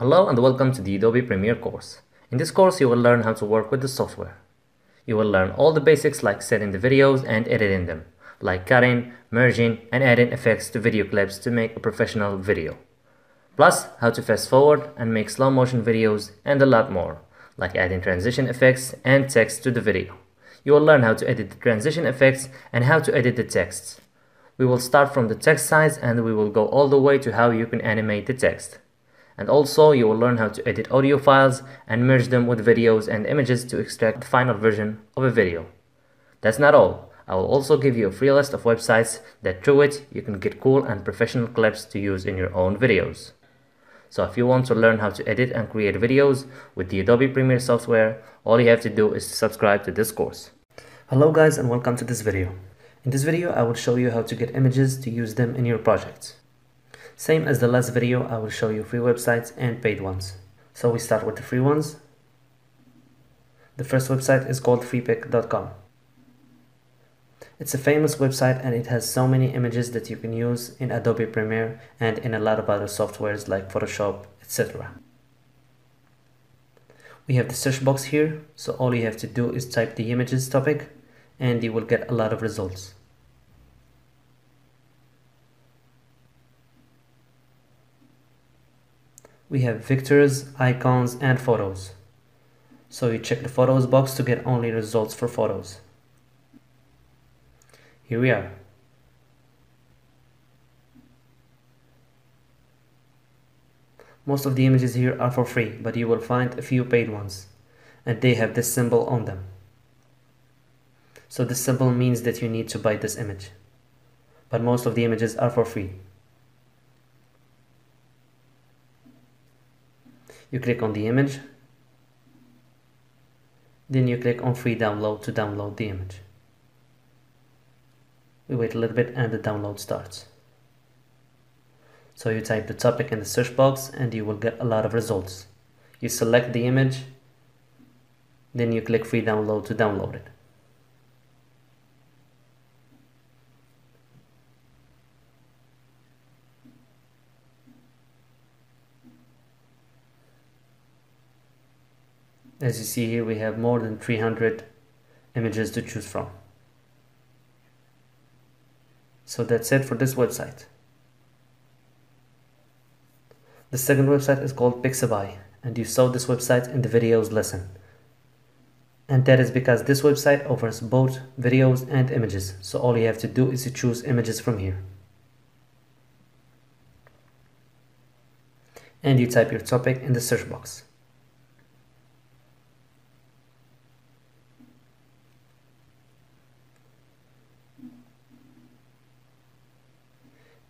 Hello and welcome to the Adobe Premiere course. In this course you will learn how to work with the software. You will learn all the basics like setting the videos and editing them, like cutting, merging and adding effects to video clips to make a professional video. Plus how to fast forward and make slow motion videos and a lot more, like adding transition effects and text to the video. You will learn how to edit the transition effects and how to edit the texts. We will start from the text size and we will go all the way to how you can animate the text. And also you will learn how to edit audio files and merge them with videos and images to extract the final version of a video. That's not all. I will also give you a free list of websites that through it you can get cool and professional clips to use in your own videos. So if you want to learn how to edit and create videos with the Adobe Premiere software, all you have to do is to subscribe to this course. Hello guys and welcome to this video. In this video I will show you how to get images to use them in your projects. Same as the last video, I will show you free websites and paid ones. So we start with the free ones. The first website is called freepik.com. It's a famous website and it has so many images that you can use in Adobe Premiere and in a lot of other softwares like Photoshop, etc. We have the search box here, so all you have to do is type the images topic and you will get a lot of results. We have vectors, icons, and photos. So you check the photos box to get only results for photos. Here we are. Most of the images here are for free, but you will find a few paid ones, and they have this symbol on them. So this symbol means that you need to buy this image, but most of the images are for free. You click on the image. Then you click on free download to download the image. We wait a little bit and the download starts. So you type the topic in the search box and you will get a lot of results. You select the image. Then you click free download to download it As you see here, we have more than 300 images to choose from. So that's it for this website. The second website is called Pixabay and you saw this website in the videos lesson. And that is because this website offers both videos and images. So all you have to do is to choose images from here. And you type your topic in the search box.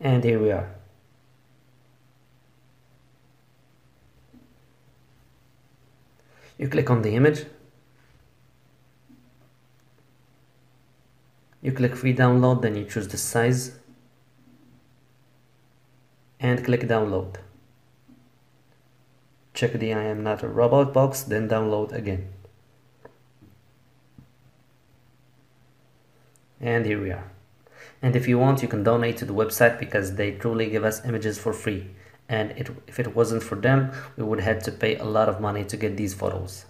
And here we are. You click on the image. You click free download then you choose the size. And click download. Check the I am not a robot box then download again. And here we are and if you want you can donate to the website because they truly give us images for free. And it, if it wasn't for them we would have to pay a lot of money to get these photos.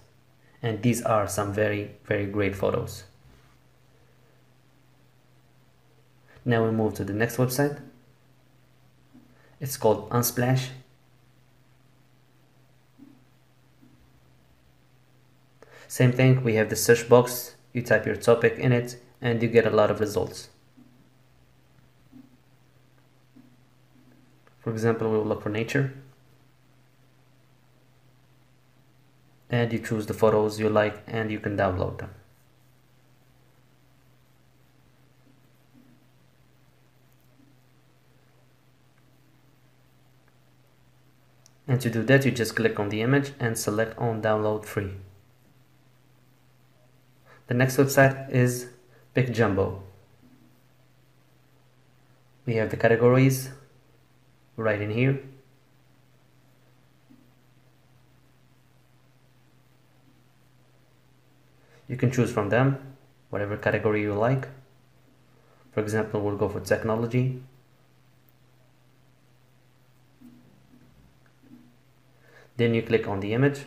And these are some very very great photos. Now we move to the next website. It's called Unsplash. Same thing we have the search box. You type your topic in it and you get a lot of results For example, we will look for nature. And you choose the photos you like and you can download them. And to do that, you just click on the image and select on download free. The next website is PicJumbo. We have the categories, right in here. You can choose from them whatever category you like. For example we'll go for technology. Then you click on the image.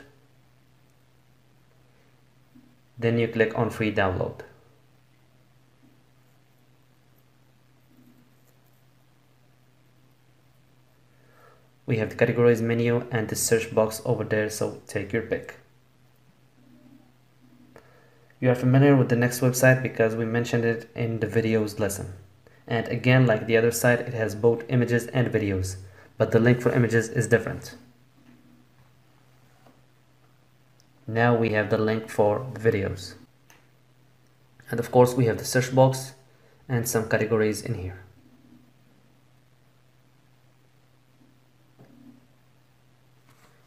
Then you click on free download we have the categories menu and the search box over there so take your pick. You are familiar with the next website because we mentioned it in the videos lesson. And again like the other site it has both images and videos but the link for images is different. Now we have the link for videos. And of course we have the search box and some categories in here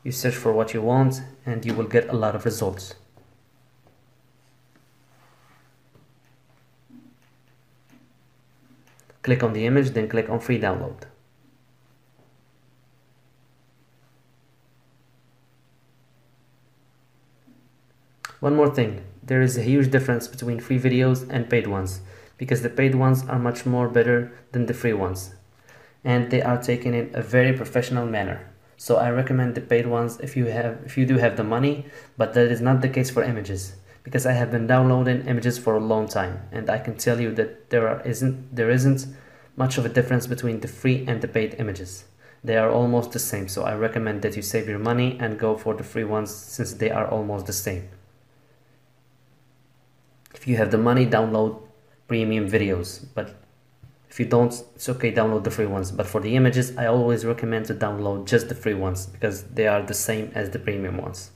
you search for what you want and you will get a lot of results. Click on the image then click on free download. One more thing. There is a huge difference between free videos and paid ones because the paid ones are much more better than the free ones. And they are taken in a very professional manner so I recommend the paid ones if you have if you do have the money but that is not the case for images because I have been downloading images for a long time and I can tell you that there are, isn't there isn't much of a difference between the free and the paid images. They are almost the same so I recommend that you save your money and go for the free ones since they are almost the same. If you have the money download premium videos but if you don't it's okay download the free ones. But for the images I always recommend to download just the free ones because they are the same as the premium ones.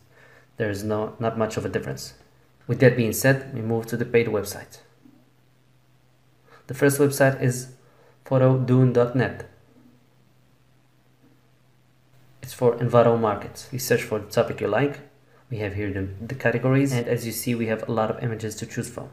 There is no not much of a difference. With that being said we move to the paid website. The first website is photodune.net it's for Envato markets. You search for the topic you like. We have here the, the categories. And as you see we have a lot of images to choose from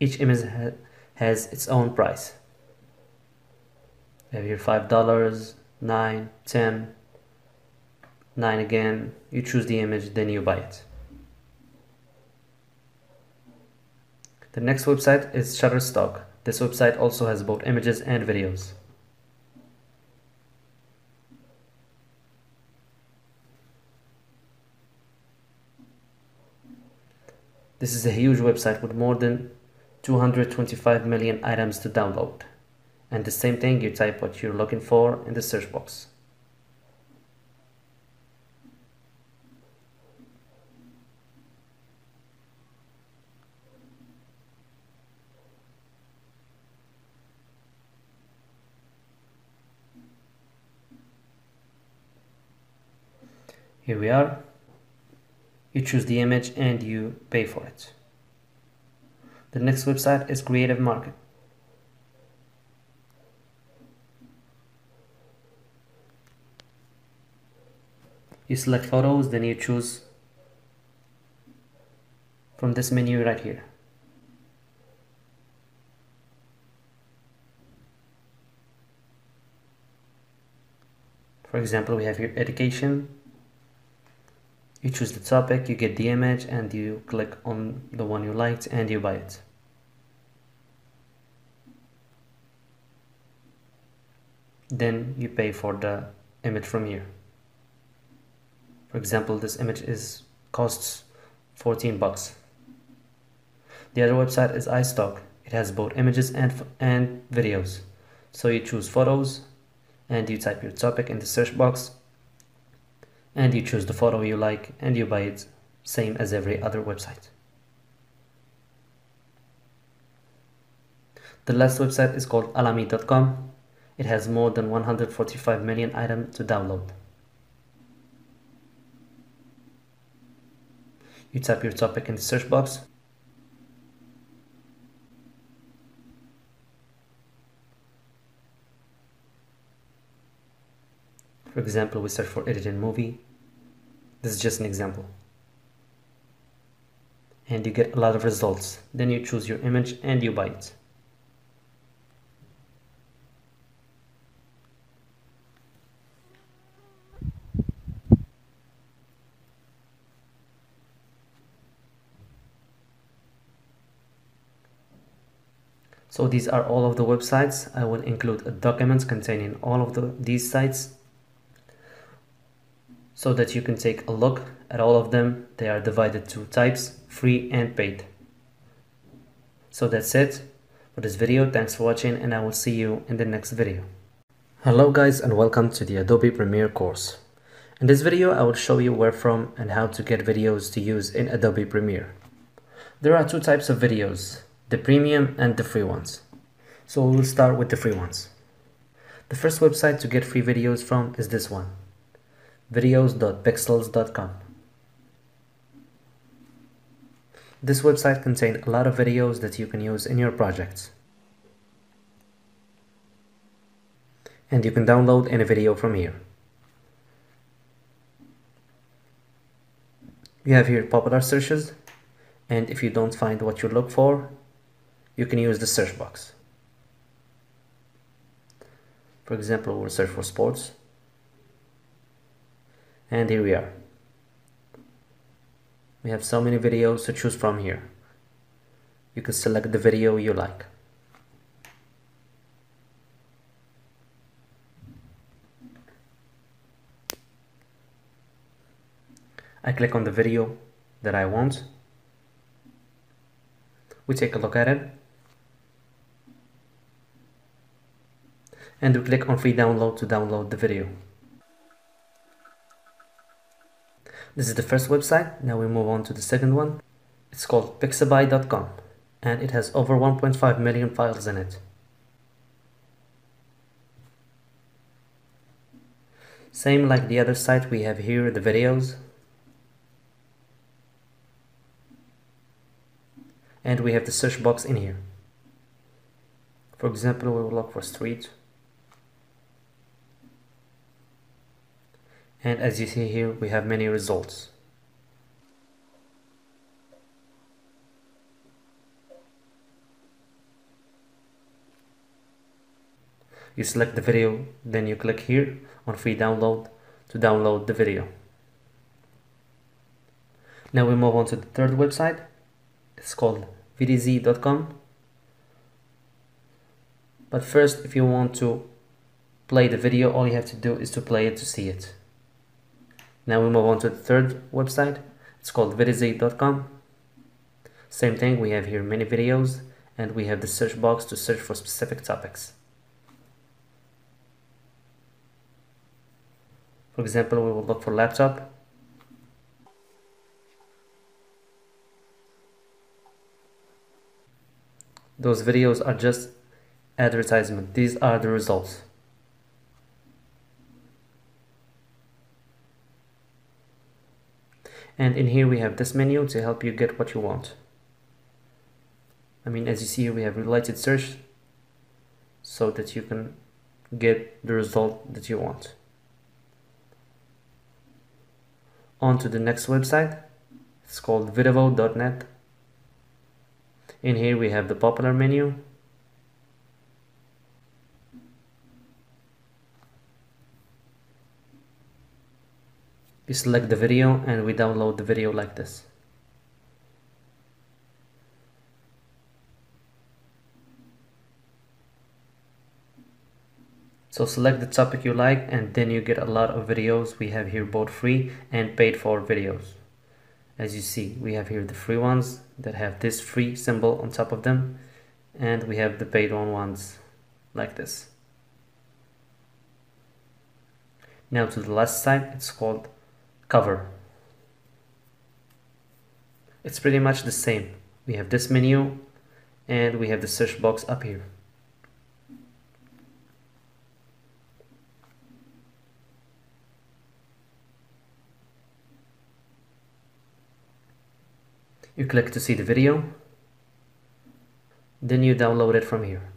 each image ha has its own price. Have here five dollars nine ten nine again. You choose the image then you buy it. The next website is Shutterstock. This website also has both images and videos. This is a huge website with more than 225 million items to download. And the same thing, you type what you're looking for in the search box. Here we are. You choose the image and you pay for it. The next website is Creative Market. You select photos, then you choose from this menu right here. For example, we have here education. You choose the topic, you get the image, and you click on the one you liked and you buy it. Then you pay for the image from here. For example, this image is costs 14 bucks. The other website is iStock. It has both images and, and videos. So you choose photos and you type your topic in the search box and you choose the photo you like and you buy it same as every other website. The last website is called alamy.com. It has more than 145 million items to download. You type your topic in the search box For example, we search for editing movie. This is just an example. And you get a lot of results. Then you choose your image and you buy it. So these are all of the websites. I will include a document containing all of the, these sites so that you can take a look at all of them. They are divided to types, free and paid. So that's it for this video. Thanks for watching and I will see you in the next video. Hello guys and welcome to the Adobe Premiere course. In this video I will show you where from and how to get videos to use in Adobe Premiere. There are two types of videos, the premium and the free ones. So we'll start with the free ones. The first website to get free videos from is this one, videos.pexels.com. This website contains a lot of videos that you can use in your projects. And you can download any video from here. You have here popular searches and if you don't find what you look for you can use the search box for example we'll search for sports and here we are. We have so many videos to choose from here. You can select the video you like. I click on the video that I want. We take a look at it. And we click on free download to download the video this is the first website. Now we move on to the second one. It's called pixabay.com and it has over 1.5 million files in it. Same like the other site we have here the videos. And we have the search box in here. For example we will look for street and as you see here we have many results. You select the video then you click here on free download to download the video. Now we move on to the third website. It's called vidz.com but first if you want to play the video all you have to do is to play it to see it now we move on to the third website. It's called vidz.com same thing we have here many videos and we have the search box to search for specific topics. For example we will look for laptop. Those videos are just advertisement. These are the results and in here we have this menu to help you get what you want. I mean as you see here we have related search so that you can get the result that you want. On to the next website. It's called videvo.net in here we have the popular menu we select the video and we download the video like this. So select the topic you like and then you get a lot of videos we have here both free and paid for videos. As you see we have here the free ones that have this free symbol on top of them and we have the paid one ones like this. Now to the last site it's called Coverr. It's pretty much the same. We have this menu and we have the search box up here. You click to see the video then you download it from here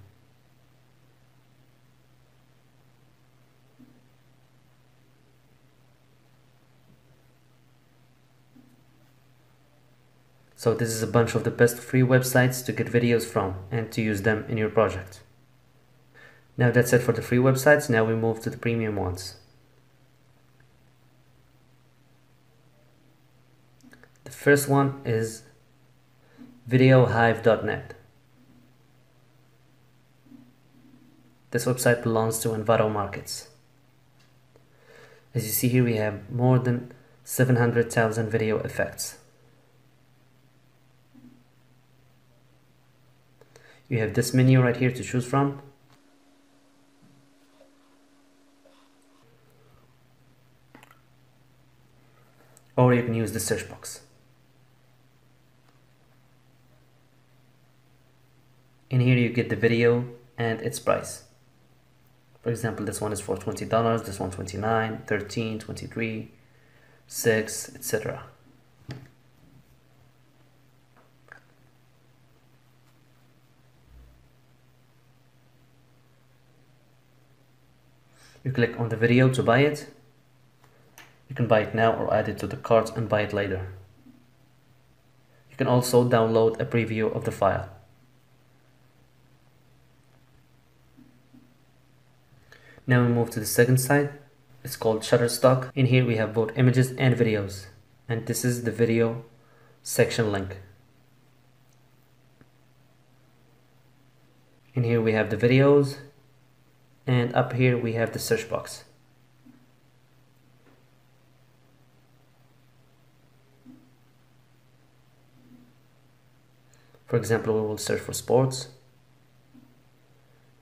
So this is a bunch of the best free websites to get videos from and to use them in your project. Now that's it for the free websites, now we move to the premium ones. The first one is videohive.net. This website belongs to Envato Markets. As you see here, we have more than 700,000 video effects. You have this menu right here to choose from. Or you can use the search box. In here you get the video and its price. For example, this one is for $20, this one 29, 13, 23, 6, etc. You click on the video to buy it. You can buy it now or add it to the cart and buy it later. You can also download a preview of the file. Now we move to the second site. It's called Shutterstock. In here we have both images and videos. And this is the video section link. In here we have the videos and up here we have the search box. For example, we will search for sports.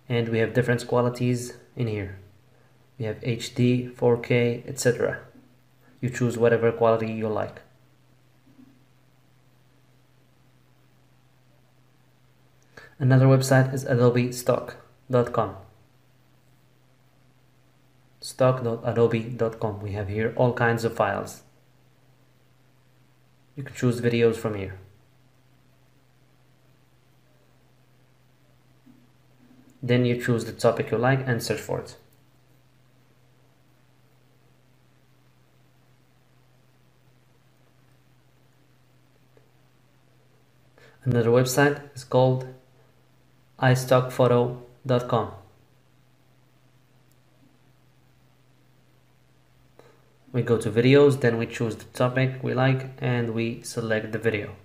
And we have different qualities in here. We have HD 4k etc you choose whatever quality you like. Another website is adobe stock.com stock.adobe.com we have here all kinds of files you can choose videos from here Then you choose the topic you like and search for it. Another website is called istockphoto.com. We go to videos, then we choose the topic we like and we select the video.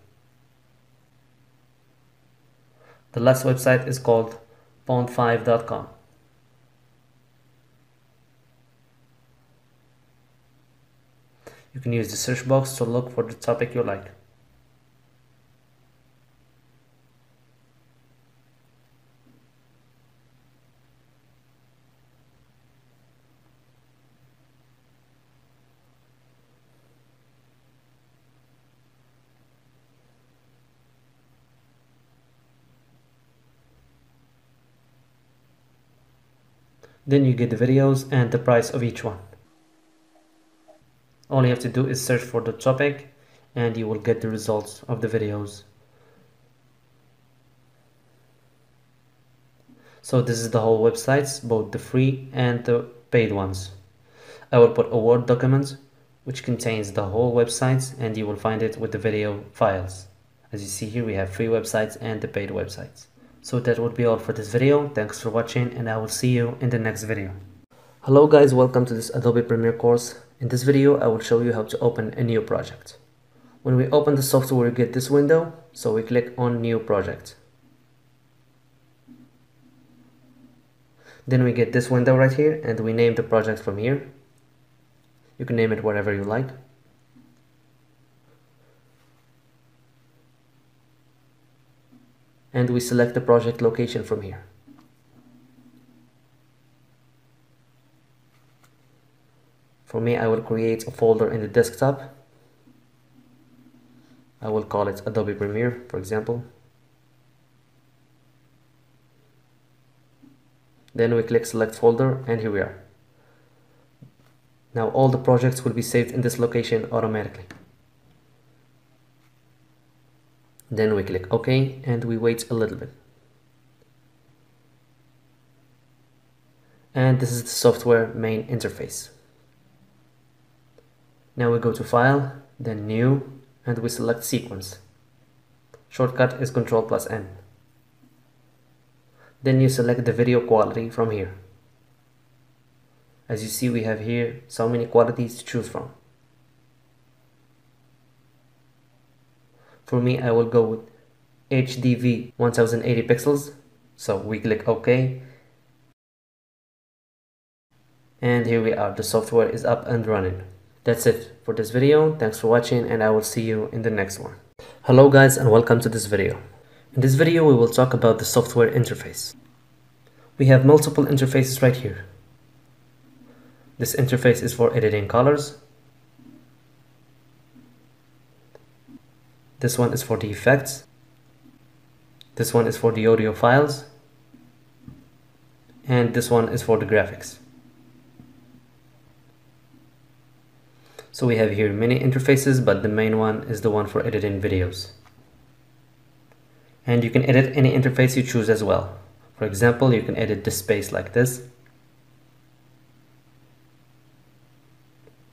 The last website is called pond5.com. You can use the search box to look for the topic you like. Then you get the videos and the price of each one. All you have to do is search for the topic and you will get the results of the videos. So this is the whole websites, both the free and the paid ones. I will put a Word document which contains the whole websites and you will find it with the video files. As you see here we have free websites and the paid websites. So that would be all for this video. Thanks for watching and I will see you in the next video. Hello guys, welcome to this Adobe Premiere course. In this video, I will show you how to open a new project. When we open the software, we get this window, so we click on New Project. Then we get this window right here and we name the project from here. You can name it whatever you like. And we select the project location from here. For me, I will create a folder in the desktop. I will call it Adobe Premiere, for example. Then we click select folder and here we are. Now all the projects will be saved in this location automatically. Then we click OK and we wait a little bit. And this is the software main interface. Now we go to File, then New, and we select Sequence. Shortcut is Ctrl plus N. Then you select the video quality from here. As you see we have here so many qualities to choose from. For me, I will go with HDV 1080 pixels. So we click OK. And here we are. The software is up and running. That's it for this video. Thanks for watching and i will see you in the next one. Hello guys and welcome to this video. In this video we will talk about the software interface. We have multiple interfaces right here. This interface is for editing colors this one is for the effects. This one is for the audio files. And this one is for the graphics. So we have here many interfaces but the main one is the one for editing videos. And you can edit any interface you choose as well. For example you can edit the space like this.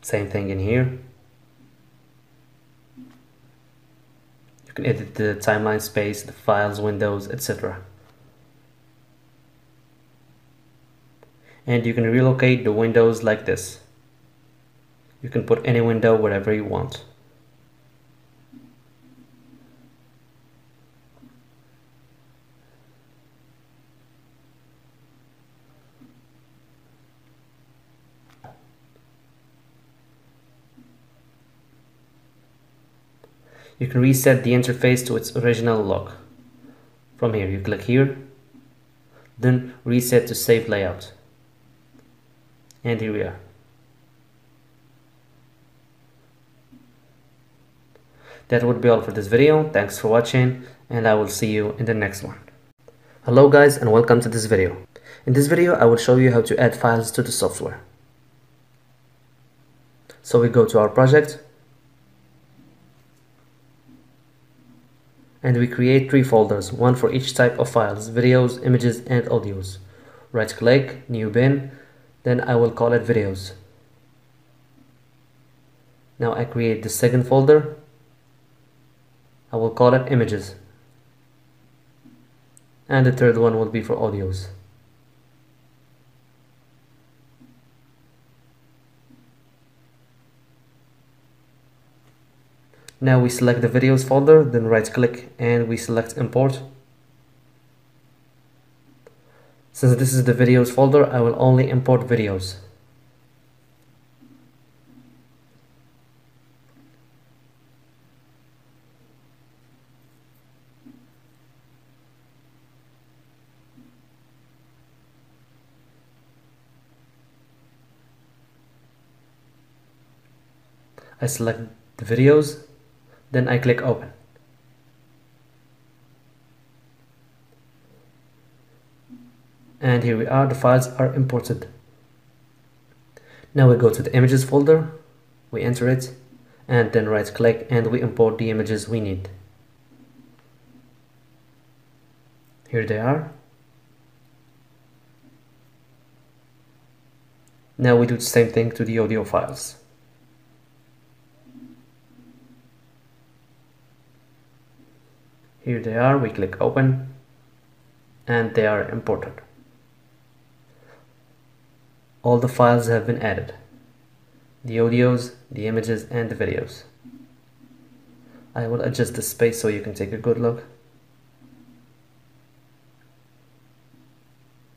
Same thing in here you can edit the timeline space the files windows etc and you can relocate the windows like this. You can put any window wherever you want you can reset the interface to its original look from here you click here then reset to save layout. And here we are. That would be all for this video. Thanks for watching and i will see you in the next one. Hello guys and welcome to this video. In this video i will show you how to add files to the software. So we go to our project and we create three folders one for each type of files videos images and audios. Right click new bin then I will call it videos. Now I create the second folder. I will call it images. And the third one will be for audios now we select the videos folder then right click and we select import since this is the videos folder, I will only import videos. I select the videos, then I click open. and here we are. The files are imported. Now we go to the images folder. We enter it. And then right click and we import the images we need. Here they are. Now we do the same thing to the audio files here they are we click open and they are imported. All the files have been added. The audios the images and the videos. I will adjust the space so you can take a good look.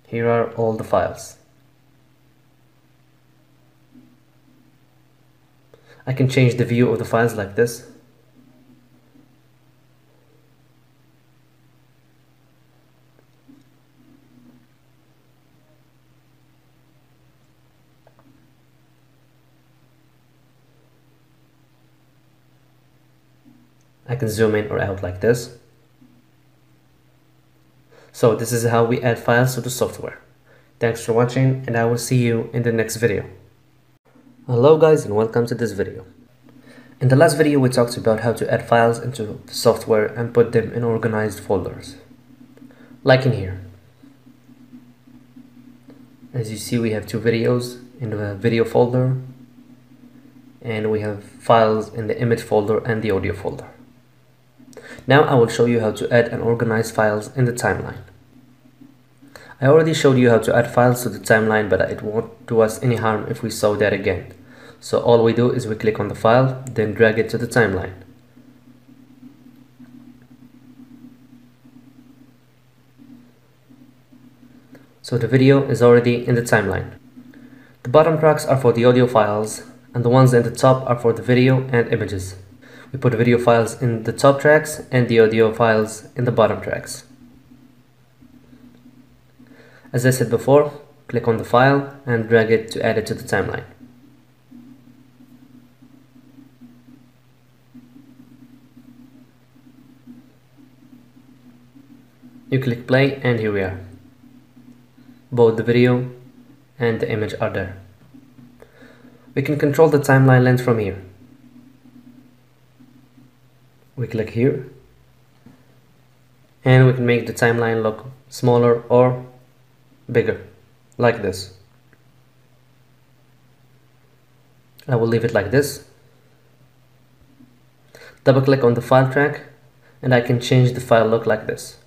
Here are all the files. I can change the view of the files like this I can zoom in or out like this. So this is how we add files to the software. Thanks for watching and I will see you in the next video. Hello guys and welcome to this video. In the last video we talked about how to add files into the software and put them in organized folders. Like in here. As you see we have two videos in the video folder and we have files in the image folder and the audio folder. Now I will show you how to add and organize files in the timeline. I already showed you how to add files to the timeline but it won't do us any harm if we saw that again. So all we do is we click on the file then drag it to the timeline. So the video is already in the timeline. The bottom tracks are for the audio files and the ones in the top are for the video and images. We put video files in the top tracks and the audio files in the bottom tracks. As I said before, click on the file and drag it to add it to the timeline. You click play and here we are. Both the video and the image are there. We can control the timeline length from here. We click here and we can make the timeline look smaller or bigger like this. I will leave it like this. Double click on the file track and I can change the file look like this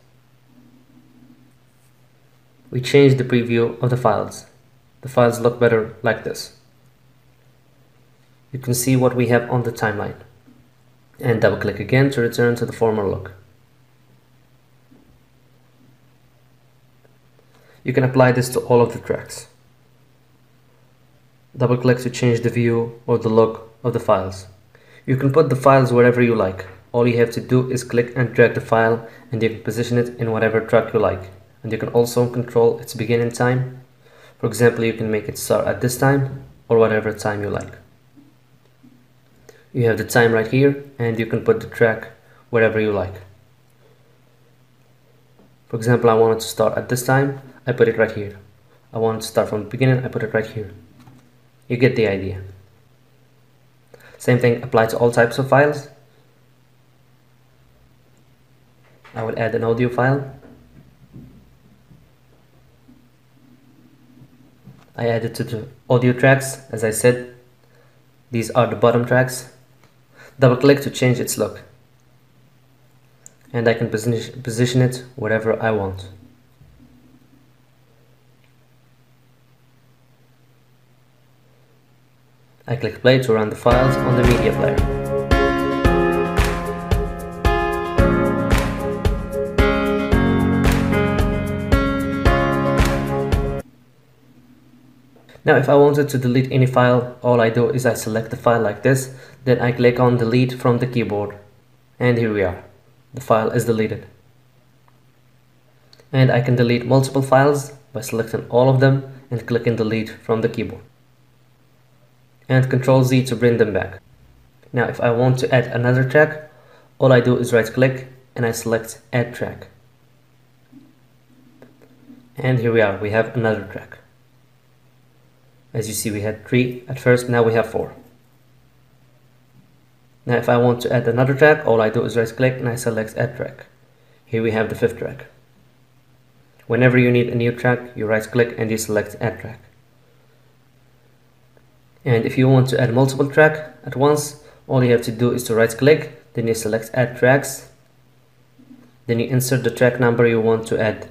we change the preview of the files. The files look better like this. You can see what we have on the timeline. And double click again to return to the former look. You can apply this to all of the tracks. Double click to change the view or the look of the files. You can put the files wherever you like. All you have to do is click and drag the file and you can position it in whatever track you like and you can also control its beginning time for example you can make it start at this time or whatever time you like you have the time right here and you can put the track wherever you like. For example I wanted to start at this time I put it right here. I want to start from the beginning I put it right here. You get the idea. Same thing applies to all types of files. I will add an audio file. I added to the audio tracks. As I said these are the bottom tracks double click to change its look. And I can position, position it wherever I want. I click play to run the files on the media player Now if I wanted to delete any file, all I do is I select the file like this, then I click on delete from the keyboard. And here we are. The file is deleted. And I can delete multiple files by selecting all of them and clicking delete from the keyboard. And Control Z to bring them back. Now if I want to add another track, all I do is right click and I select add track. And here we are, we have another track. As you see, we had three at first, now we have four. Now if I want to add another track, all I do is right click and I select add track. Here we have the fifth track. Whenever you need a new track, you right click and you select add track. And if you want to add multiple track at once, all you have to do is to right click, then you select add tracks, then you insert the track number you want to add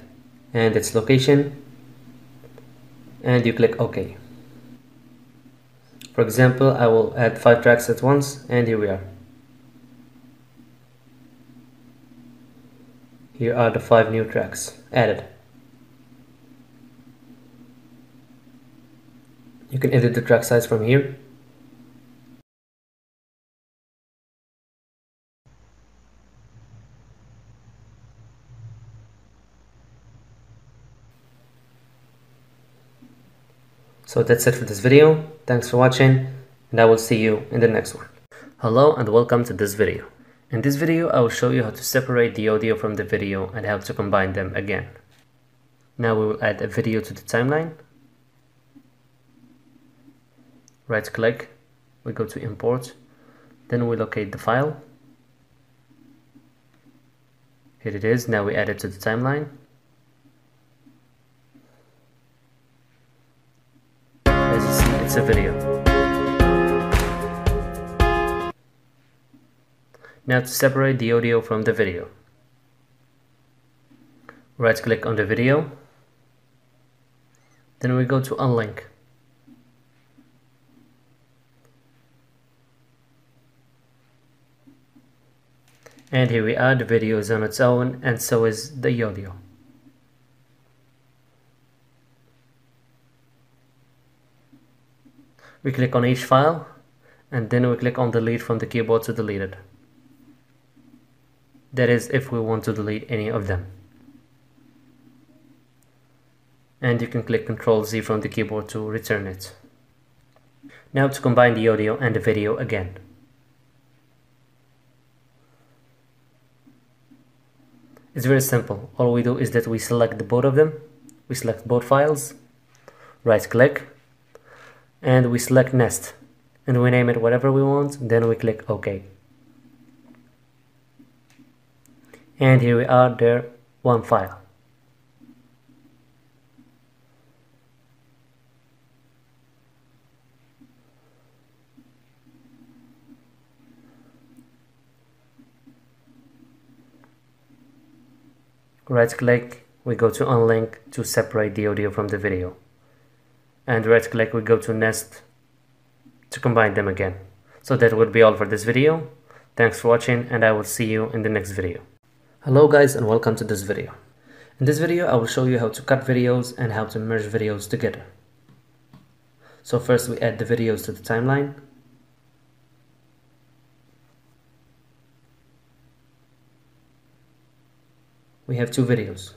and its location, and you click OK. For example, I will add five tracks at once and here we are. Here are the five new tracks added. You can edit the track size from here So that's it for this video. Thanks for watching and I will see you in the next one. Hello and welcome to this video. In this video I will show you how to separate the audio from the video and how to combine them again. Now we will add a video to the timeline. Right click, we go to import, then we locate the file. Here it is, now we add it to the timeline. A video. Now to separate the audio from the video. Right click on the video. Then we go to unlink. And here we are, the video is on its own and so is the audio. We click on each file and then we click on delete from the keyboard to delete it. That is if we want to delete any of them. And you can click Ctrl Z from the keyboard to return it. Now to combine the audio and the video again. It's very simple. All we do is that we select both of them. We select both files, right click, and we select nest. And we name it whatever we want, then we click OK. And here we are, there, one file. right click we go to unlink to separate the audio from the video and right click we go to nest to combine them again. So that would be all for this video. Thanks for watching and I will see you in the next video. Hello guys and welcome to this video. In this video I will show you how to cut videos and how to merge videos together. So first we add the videos to the timeline. We have two videos.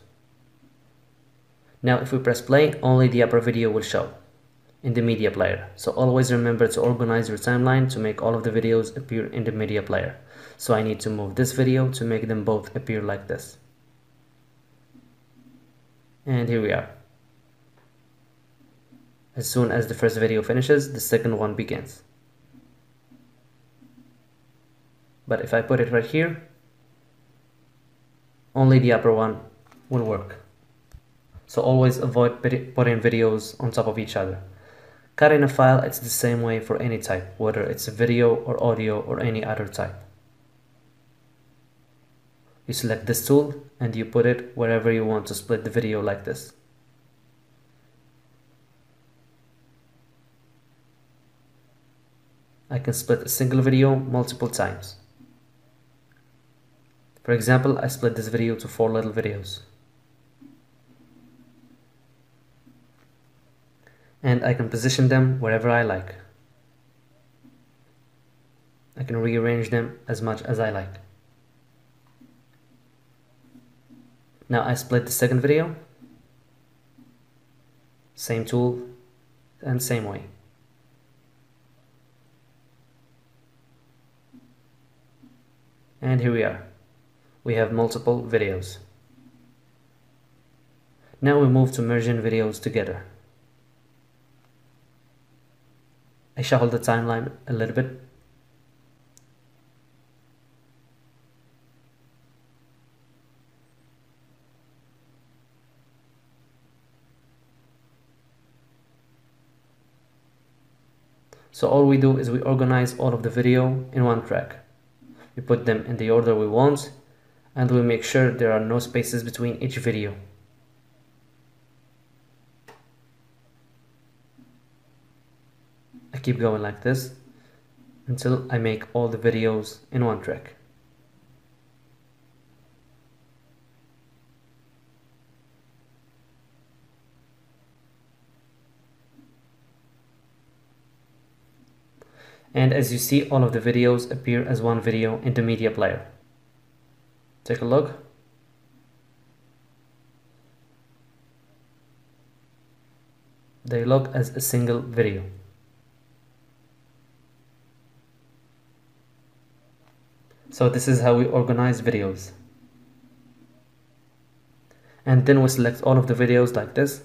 Now if we press play, only the upper video will show in the media player. So always remember to organize your timeline to make all of the videos appear in the media player. So I need to move this video to make them both appear like this. And here we are. As soon as the first video finishes, the second one begins. But if I put it right here, only the upper one will work. So always avoid putting videos on top of each other. Cutting a file, it's the same way for any type, whether it's a video or audio or any other type. You select this tool and you put it wherever you want to split the video like this. I can split a single video multiple times. For example, I split this video to four little videos. And I can position them wherever I like. I can rearrange them as much as I like. Now I split the second video. Same tool and same way. And here we are we have multiple videos. Now we move to merging videos together. I shuffle the timeline a little bit. So all we do is we organize all of the video in one track. We put them in the order we want and we make sure there are no spaces between each video. Keep going like this until I make all the videos in one track. And as you see, all of the videos appear as one video in the media player. Take a look. They look as a single video. So this is how we organize videos. And then we select all of the videos like this.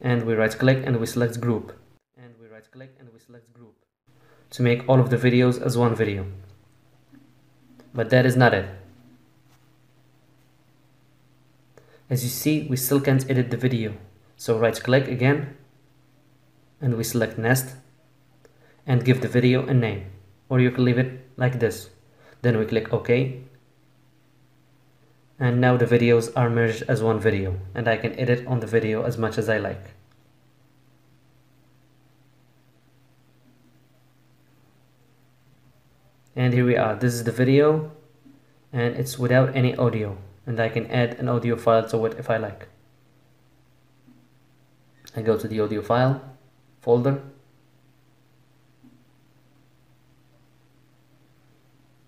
And we right click and we select group. And we right click and we select group. To make all of the videos as one video. But that is not it. As you see, we still can't edit the video. So right click again and we select nest and give the video a name or you can leave it like this. Then we click OK and now the videos are merged as one video and I can edit on the video as much as I like. And here we are, this is the video and it's without any audio and I can add an audio file to it if I like. I go to the audio file folder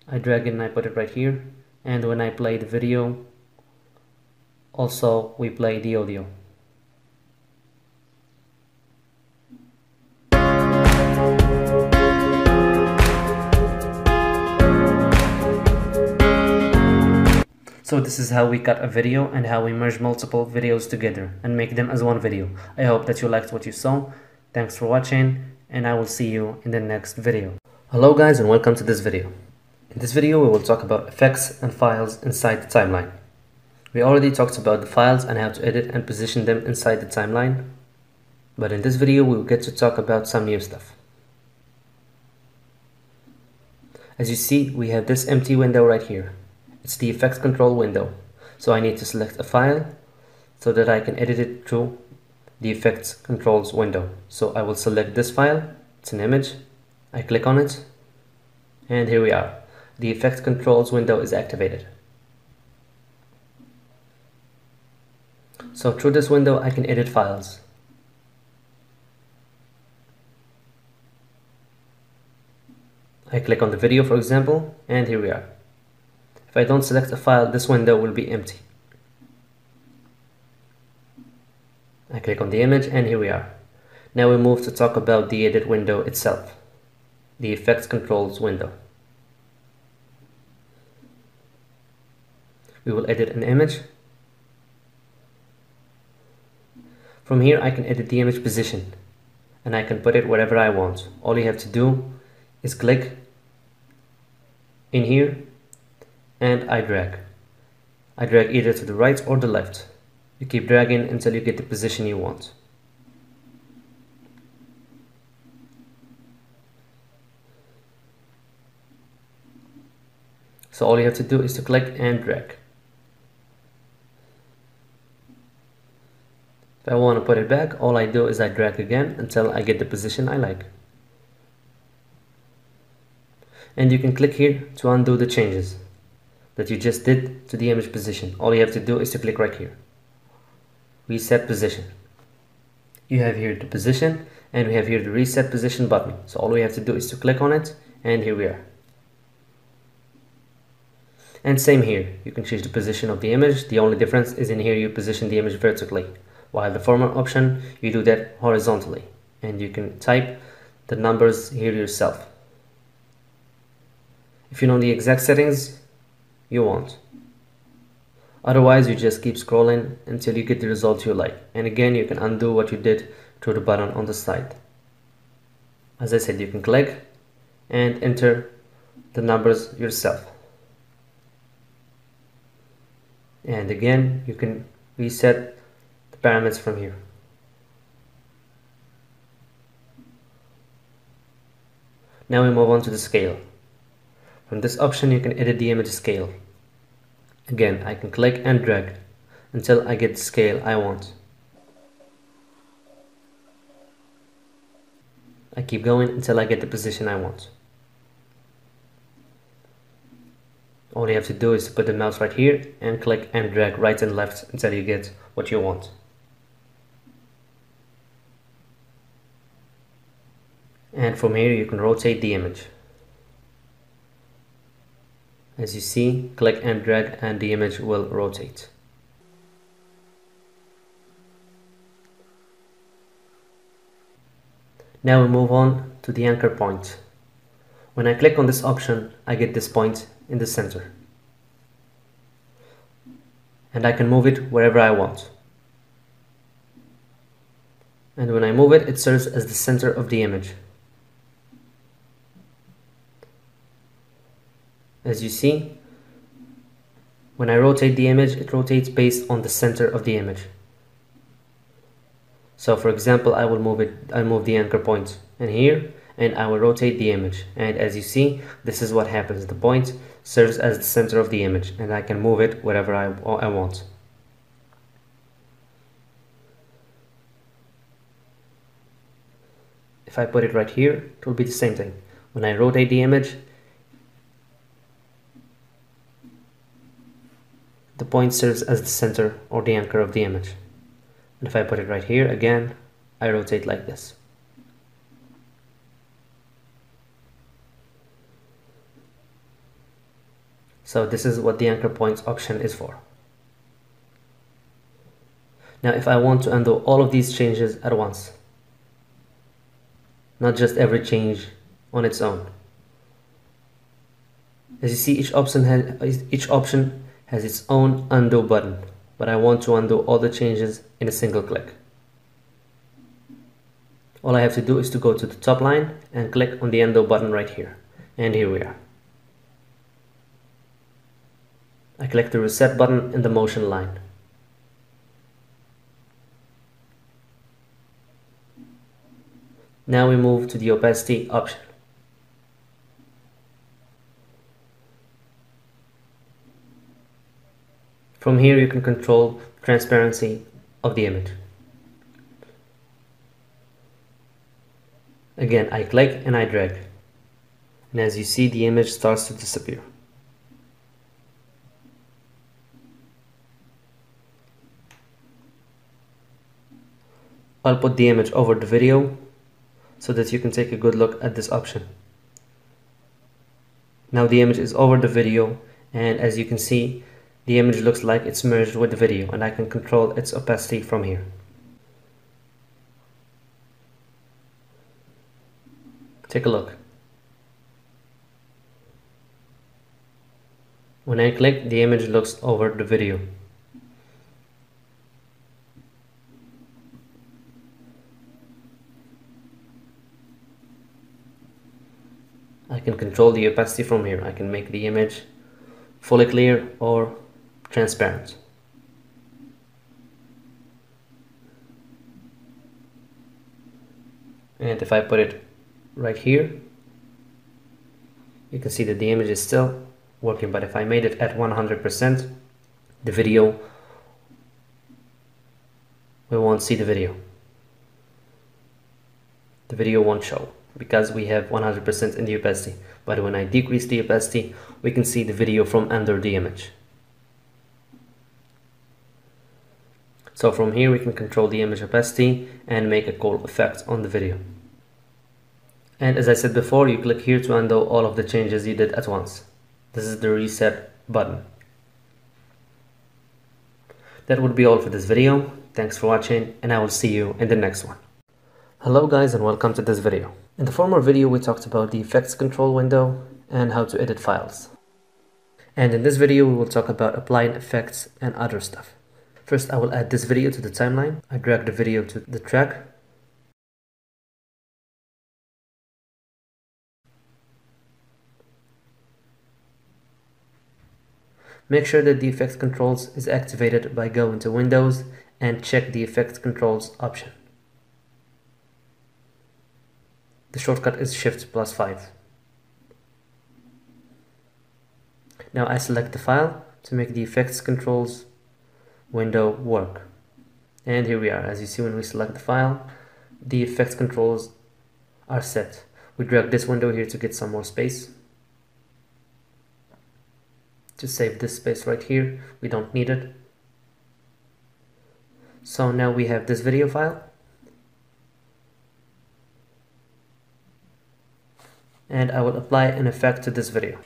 I drag it and I put it right here and when I play the video also we play the audio So this is how we cut a video and how we merge multiple videos together and make them as one video. I hope that you liked what you saw. Thanks for watching and I will see you in the next video. Hello guys and welcome to this video. In this video we will talk about effects and files inside the timeline. We already talked about the files and how to edit and position them inside the timeline. But in this video we will get to talk about some new stuff. As you see we have this empty window right here. It's the effects control window. So I need to select a file so that I can edit it through the effects controls window. So I will select this file, it's an image, I click on it, and here we are. The effects controls window is activated. So through this window I can edit files. I click on the video for example, and here we are. If I don't select a file, this window will be empty. I click on the image and here we are. Now we move to talk about the edit window itself, the effects controls window. We will edit an image. From here I can edit the image position and I can put it wherever I want. All you have to do is click in here and I drag. I drag either to the right or the left. You keep dragging until you get the position you want. So all you have to do is to click and drag. If I want to put it back, all I do is I drag again until I get the position I like. And you can click here to undo the changes that you just did to the image position. All you have to do is to click right here. Reset position. You have here the position and we have here the reset position button. So all we have to do is to click on it and here we are. And same here, you can change the position of the image. The only difference is in here you position the image vertically, while the former option, you do that horizontally. And you can type the numbers here yourself. If you know the exact settings, you want. Otherwise, you just keep scrolling until you get the result you like. And again, you can undo what you did through the button on the side. As I said, you can click and enter the numbers yourself. And again, you can reset the parameters from here. Now we move on to the scale. From this option you can edit the image scale. Again, I can click and drag until I get the scale I want. I keep going until I get the position I want. All you have to do is put the mouse right here and click and drag right and left until you get what you want. And from here you can rotate the image. As you see click and drag and the image will rotate. Now we move on to the anchor point. When I click on this option I get this point in the center. And I can move it wherever I want. And when I move it it serves as the center of the image as you see when I rotate the image it rotates based on the center of the image. So for example I will move it I move the anchor point and here and I will rotate the image. And as you see this is what happens. The point serves as the center of the image and I can move it wherever I, I want. If I put it right here it will be the same thing. When I rotate the image point serves as the center or the anchor of the image. And if I put it right here, again, I rotate like this. So this is what the anchor points option is for. Now if I want to undo all of these changes at once, not just every change on its own. As you see each option has each option has its own undo button, but I want to undo all the changes in a single click. All I have to do is to go to the top line and click on the undo button right here. And here we are. I click the reset button in the motion line. Now we move to the opacity option. From here you can control transparency of the image. Again, I click and I drag. And as you see, the image starts to disappear. I'll put the image over the video so that you can take a good look at this option. Now the image is over the video and as you can see the image looks like it's merged with the video and I can control its opacity from here. Take a look. When I click, the image looks over the video. I can control the opacity from here. I can make the image fully clear or transparent. And if I put it right here, you can see that the image is still working, but if I made it at 100%, the video, we won't see the video. The video won't show because we have 100% in the opacity. But when I decrease the opacity, we can see the video from under the image. So from here we can control the image opacity and make a cool effect on the video. And as I said before, you click here to undo all of the changes you did at once. This is the reset button. That would be all for this video. Thanks for watching and I will see you in the next one. Hello guys and welcome to this video. In the former video we talked about the effects control window and how to edit files. And in this video we will talk about applying effects and other stuff. First I will add this video to the timeline. I drag the video to the track. Make sure that the effects controls is activated by going to Windows and check the effects controls option. The shortcut is Shift plus 5. Now I select the file to make the effects controls window work. And here we are. As you see when we select the file, the effects controls are set. We drag this window here to get some more space. To save this space right here, we don't need it. So now we have this video file and I will apply an effect to this video.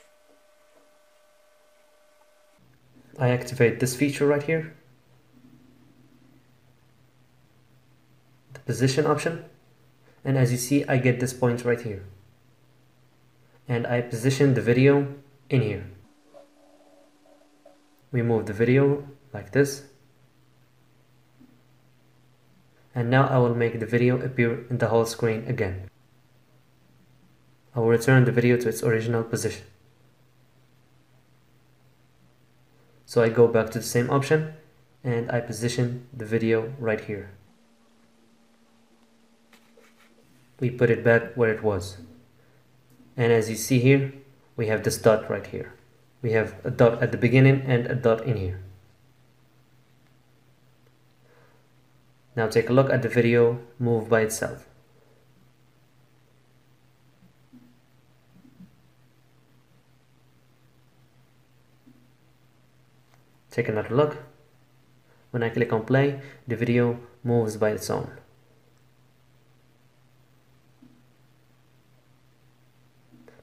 I activate this feature right here, position option, and as you see I get this point right here. And I position the video in here. We move the video like this. And now I will make the video appear in the whole screen again. I will return the video to its original position. So I go back to the same option and I position the video right here. We put it back where it was. And as you see here, we have this dot right here. We have a dot at the beginning and a dot in here. Now take a look at the video move by itself. Take another look. When I click on play, the video moves by its own.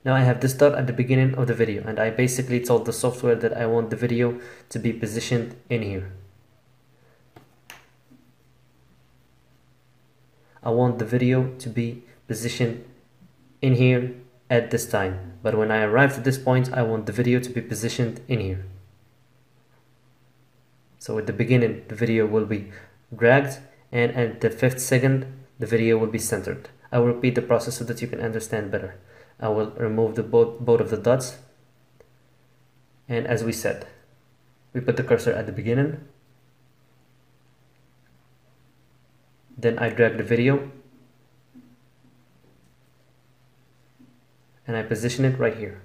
Now I have this dot at the beginning of the video and I basically told the software that I want the video to be positioned in here. I want the video to be positioned in here at this time. But when I arrive to this point I want the video to be positioned in here. So at the beginning the video will be dragged and at the fifth second the video will be centered. I will repeat the process so that you can understand better I will remove the both, both of the dots and as we said we put the cursor at the beginning then I drag the video and I position it right here.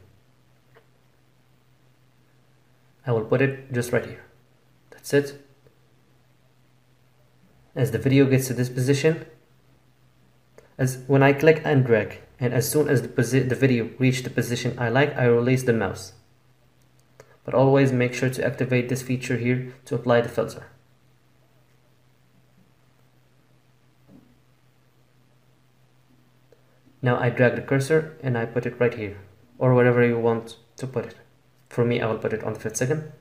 I will put it just right here. That's it. As the video gets to this position, as when I click and drag, and as soon as the, the video reach the position I like, I release the mouse. But always make sure to activate this feature here to apply the filter. Now I drag the cursor and I put it right here or wherever you want to put it. For me, I will put it on the fifth second.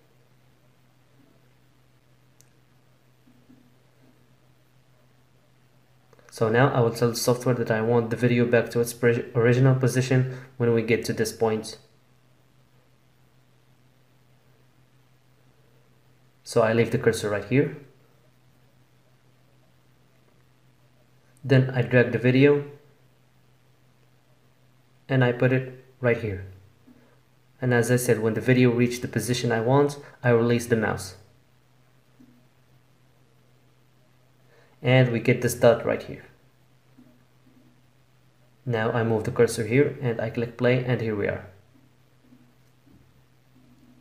So now I will tell the software that I want the video back to its original position when we get to this point. So I leave the cursor right here. Then I drag the video and I put it right here. And as I said, when the video reached the position I want, I release the mouse. And we get this dot right here. Now I move the cursor here and I click play and here we are.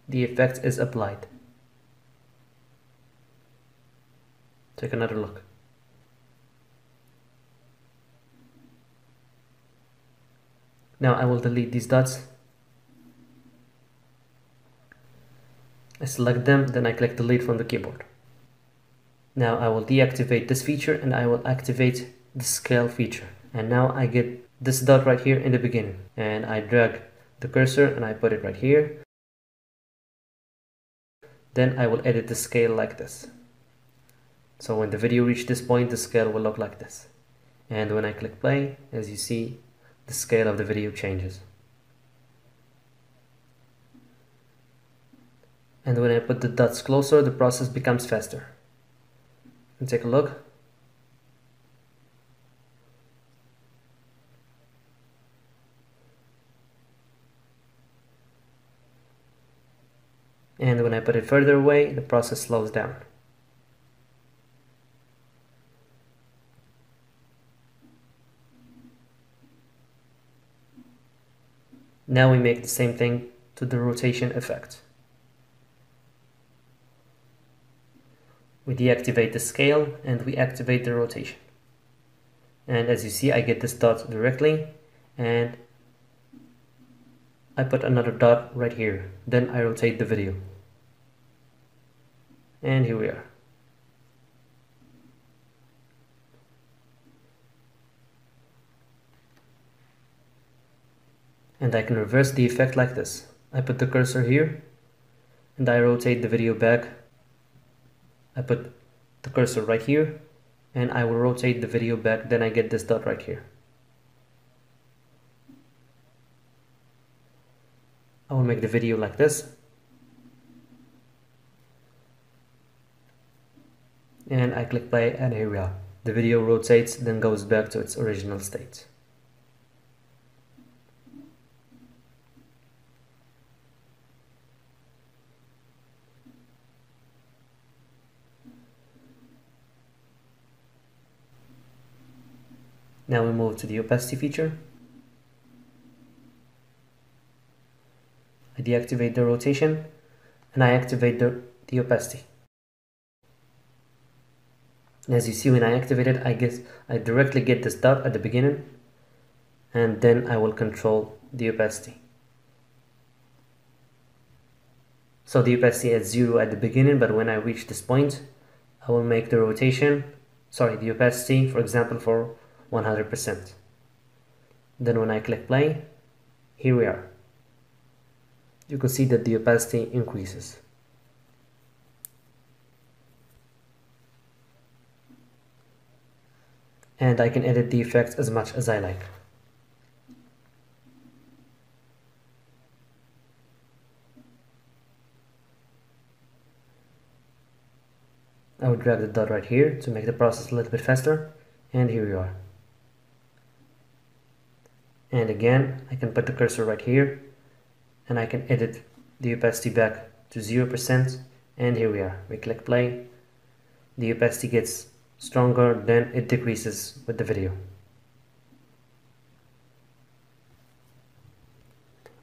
The effect is applied. Take another look. Now I will delete these dots. I select them, then I click delete from the keyboard. Now I will deactivate this feature and I will activate the scale feature. And now I get this dot right here in the beginning. And I drag the cursor and I put it right here. Then I will edit the scale like this. So when the video reaches this point, the scale will look like this. And when I click play, as you see, the scale of the video changes. And when I put the dots closer, the process becomes faster. And take a look. And when I put it further away, the process slows down. Now we make the same thing to the rotation effect. We deactivate the scale and we activate the rotation. And as you see, I get this dot directly and I put another dot right here. Then I rotate the video. And here we are. and I can reverse the effect like this. I put the cursor here and I rotate the video back. I put the cursor right here and I will rotate the video back then I get this dot right here. I will make the video like this and I click play and here we are. The video rotates then goes back to its original state. Now we move to the opacity feature. I deactivate the rotation and I activate the, the opacity. And as you see when I activate it, I guess I directly get this dot at the beginning and then I will control the opacity. So the opacity at zero at the beginning, but when I reach this point, I will make the rotation, sorry, the opacity, for example, for 100%. Then when I click play, here we are. You can see that the opacity increases. And I can edit the effects as much as I like. I would drag the dot right here to make the process a little bit faster. And here we are and again I can put the cursor right here and I can edit the opacity back to 0% and here we are. We click play. The opacity gets stronger then it decreases with the video.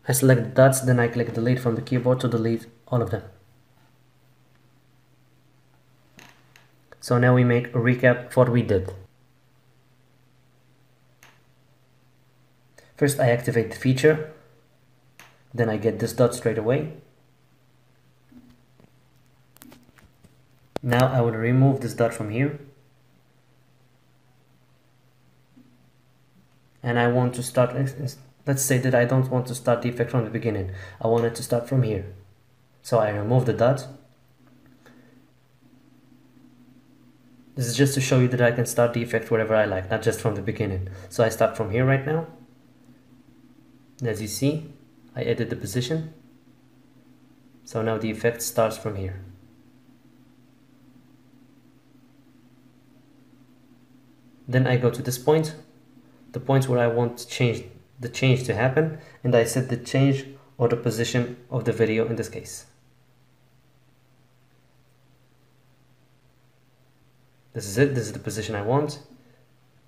I select the dots then I click delete from the keyboard to delete all of them. So now we make a recap of what we did. First I activate the feature, then I get this dot straight away. Now I will remove this dot from here. And I want to start, let's say that I don't want to start the effect from the beginning. I want it to start from here. So I remove the dot This is just to show you that I can start the effect wherever I like, not just from the beginning. So I start from here right now. As you see, I edit the position. So now the effect starts from here. Then I go to this point, the point where I want to change the change to happen, and I set the change or the position of the video in this case. this is it this is the position I want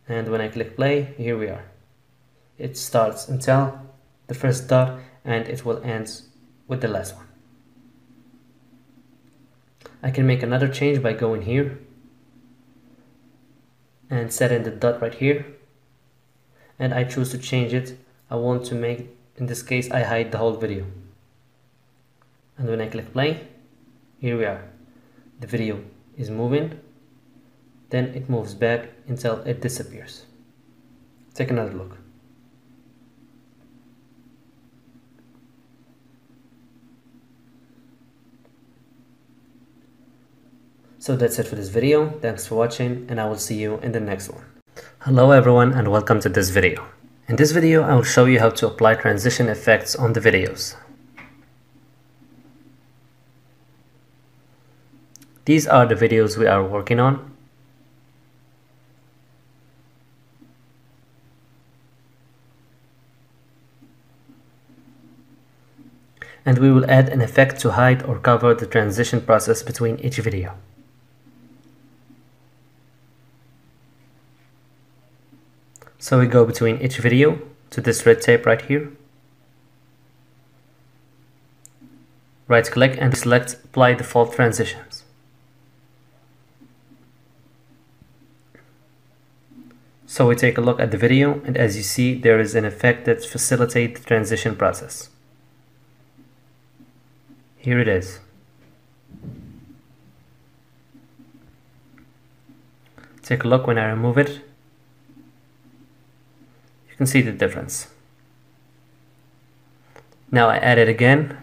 and when I click play here we are it starts until the first dot and it will end with the last one. I can make another change by going here and setting the dot right here. And I choose to change it. I want to make in this case I hide the whole video. And when I click play here we are. The video is moving. Then it moves back until it disappears. Take another look. So that's it for this video. Thanks for watching and I will see you in the next one. Hello everyone and welcome to this video. In this video I will show you how to apply transition effects on the videos. These are the videos we are working on and we will add an effect to hide or cover the transition process between each video. So we go between each video to this red tape right here. Right click and select apply default transitions. So we take a look at the video and as you see there is an effect that facilitates the transition process. Here it is. Take a look when I remove it. See the difference. Now I add it again,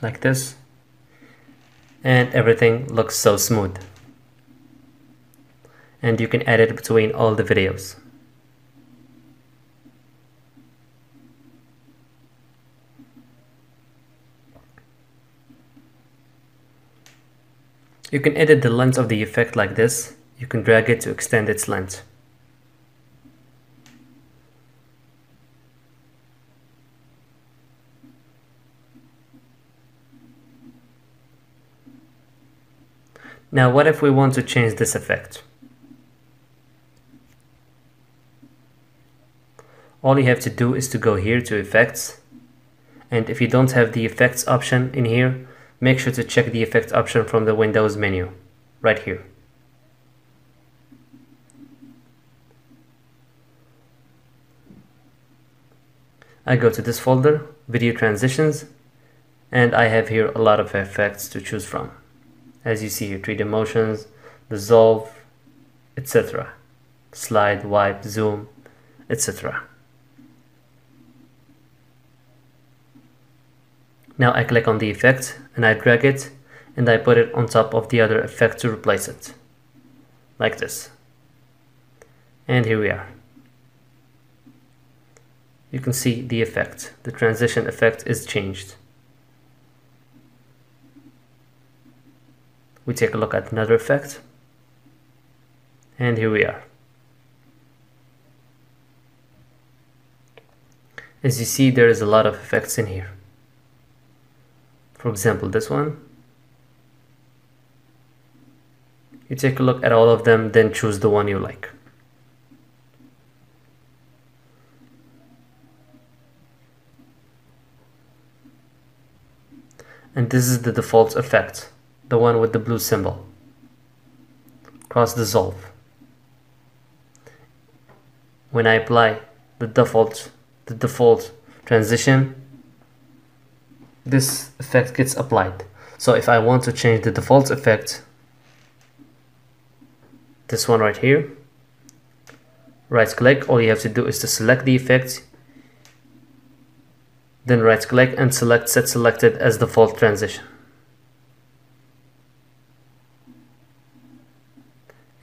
like this, and everything looks so smooth. And you can edit between all the videos. You can edit the length of the effect like this. You can drag it to extend its length. Now what if we want to change this effect? All you have to do is to go here to effects and if you don't have the effects option in here make sure to check the effect option from the Windows menu, right here. I go to this folder, Video Transitions, and I have here a lot of effects to choose from. As you see here, 3D motions, dissolve, etc. Slide, wipe, zoom, etc. Now I click on the effect and I drag it and I put it on top of the other effect to replace it. Like this. And here we are. You can see the effect. The transition effect is changed. We take a look at another effect. And here we are. As you see, there is a lot of effects in here. For example, this one. You take a look at all of them, then choose the one you like. And this is the default effect, the one with the blue symbol. Cross dissolve. When I apply the default the default transition this effect gets applied so if I want to change the default effect this one right here right click all you have to do is to select the effect then right click and select set selected as default transition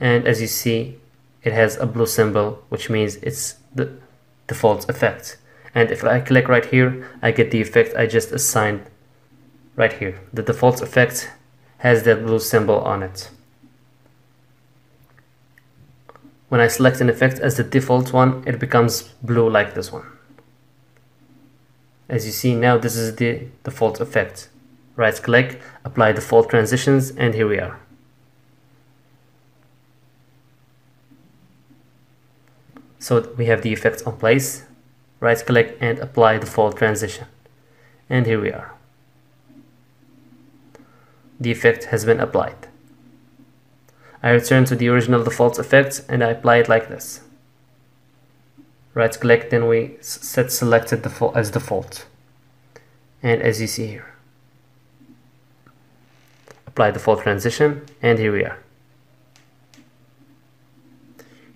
and as you see it has a blue symbol which means it's the default effect. And if I click right here I get the effect I just assigned right here. The default effect has that blue symbol on it. When I select an effect as the default one it becomes blue like this one. As you see now this is the default effect. Right click apply default transitions and here we are So we have the effect on place, right click and apply the default transition. And here we are. The effect has been applied. I return to the original default effect and I apply it like this. Right click, then we set selected default as default. And as you see here. Apply the default transition and here we are.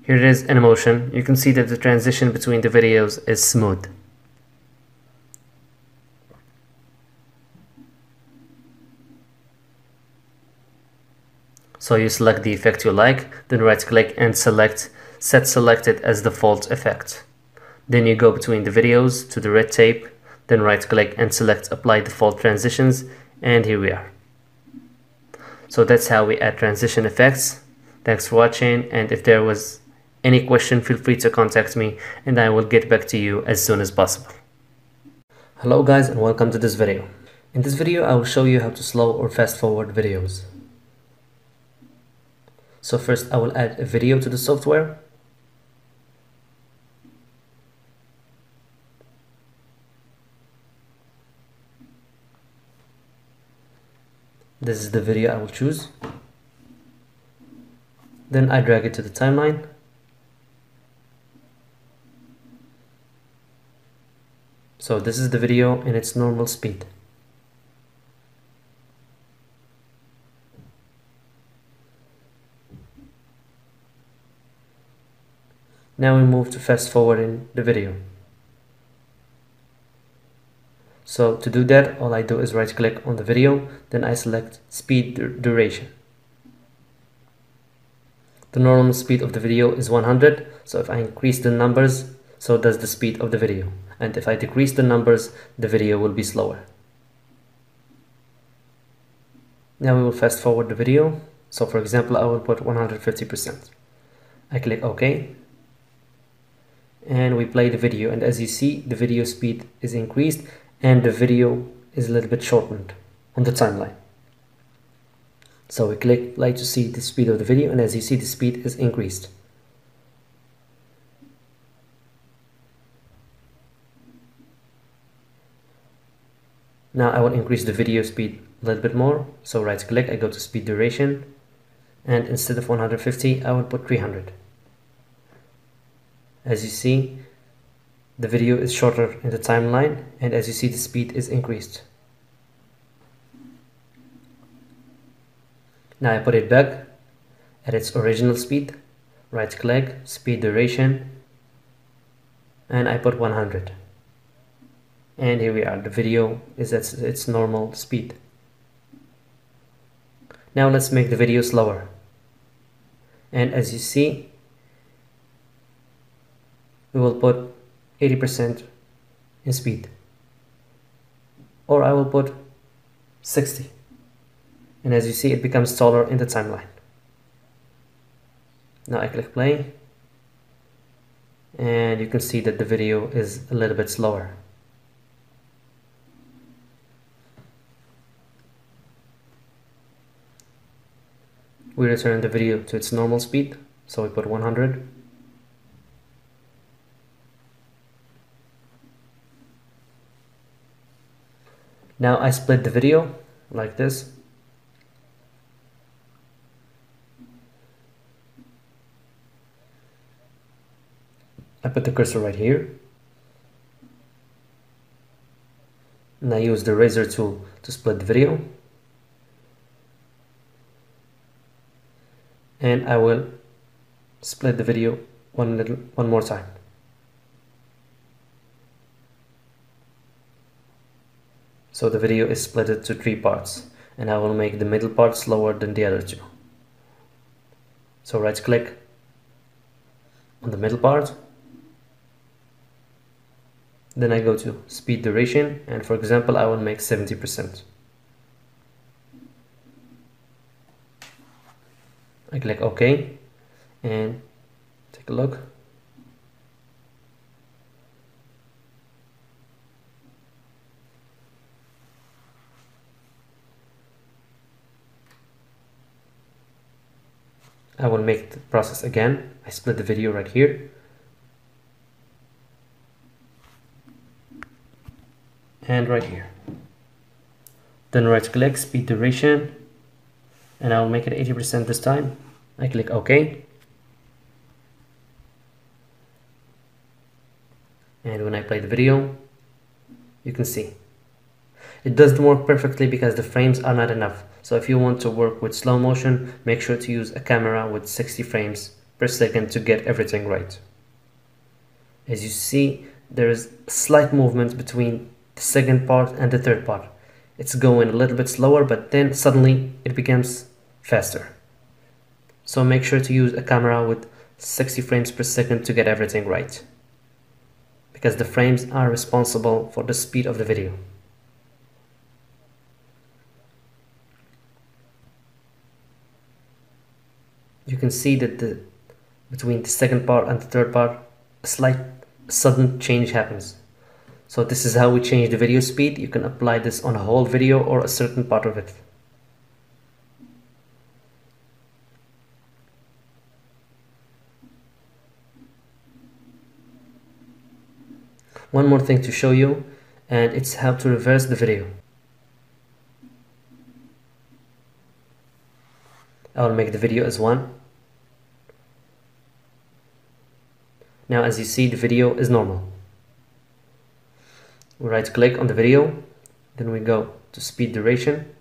Here it is in motion. You can see that the transition between the videos is smooth. So you select the effect you like, then right click and select set selected as default effect. Then you go between the videos to the red tape, then right click and select apply default transitions and here we are. So that's how we add transition effects. Thanks for watching and if there was any question, feel free to contact me and I will get back to you as soon as possible. Hello guys and welcome to this video. In this video I will show you how to slow or fast forward videos. So first I will add a video to the software. This is the video I will choose. Then I drag it to the timeline So this is the video in its normal speed. Now we move to fast forwarding the video. So to do that, all I do is right click on the video, then I select speed duration. The normal speed of the video is 100, so if I increase the numbers, so does the speed of the video and if I decrease the numbers the video will be slower. Now we will fast forward the video. So for example I will put 150% I click OK. And we play the video. And as you see the video speed is increased and the video is a little bit shortened on the timeline. So we click play to see the speed of the video. And as you see the speed is increased Now I will increase the video speed a little bit more. So right click, I go to speed duration and instead of 150, I will put 300. As you see, the video is shorter in the timeline and as you see the speed is increased. Now I put it back at its original speed, right click, speed duration and I put 100. And here we are. The video is at its normal speed. Now let's make the video slower. And as you see we will put 80% in speed. Or I will put 60 and as you see it becomes taller in the timeline. Now I click play. And you can see that the video is a little bit slower we return the video to its normal speed so we put 100 now I split the video like this. I put the cursor right here. And I use the razor tool to split the video and I will split the video one little one more time. So the video is split to three parts and I will make the middle part slower than the other two. So right click on the middle part. Then I go to speed duration and for example I will make 70% I click OK and take a look. I will make the process again. I split the video right here. And right here. Then right click, speed duration, and I'll make it 80% this time. I click OK. And when I play the video, you can see. It doesn't work perfectly because the frames are not enough. So if you want to work with slow motion, make sure to use a camera with 60 frames per second to get everything right. As you see, there is slight movement between the second part and the third part. It's going a little bit slower, but then suddenly it becomes faster. So make sure to use a camera with 60 frames per second to get everything right. Because the frames are responsible for the speed of the video. You can see that the between the second part and the third part, a slight sudden change happens. So this is how we change the video speed. You can apply this on a whole video or a certain part of it. One more thing to show you and it's how to reverse the video. I will make the video as one. Now as you see the video is normal. We right click on the video then we go to speed duration.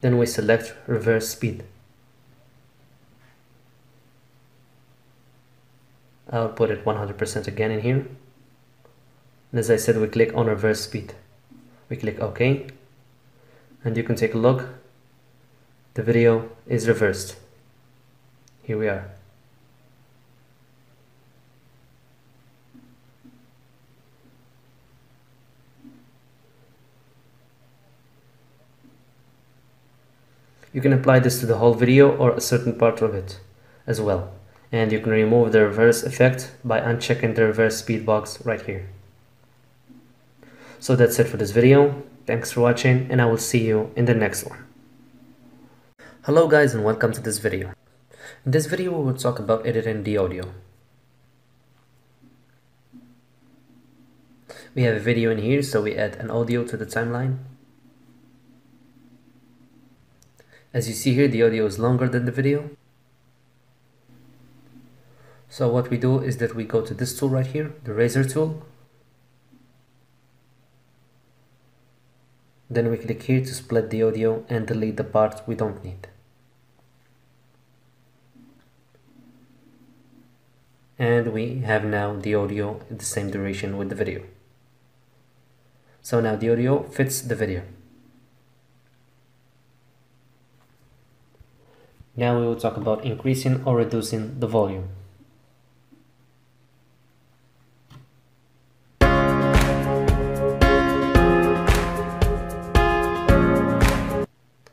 Then we select reverse speed I'll put it 100% again in here. And as I said, we click on reverse speed. We click OK. And you can take a look. The video is reversed. Here we are. You can apply this to the whole video or a certain part of it as well and you can remove the reverse effect by unchecking the reverse speed box right here. So that's it for this video. Thanks for watching and I will see you in the next one. Hello guys and welcome to this video. In this video we will talk about editing the audio. We have a video in here so we add an audio to the timeline. As you see here the audio is longer than the video so what we do is that we go to this tool right here, the razor tool. Then we click here to split the audio and delete the parts we don't need. and we have now the audio at the same duration with the video so now the audio fits the video now we will talk about increasing or reducing the volume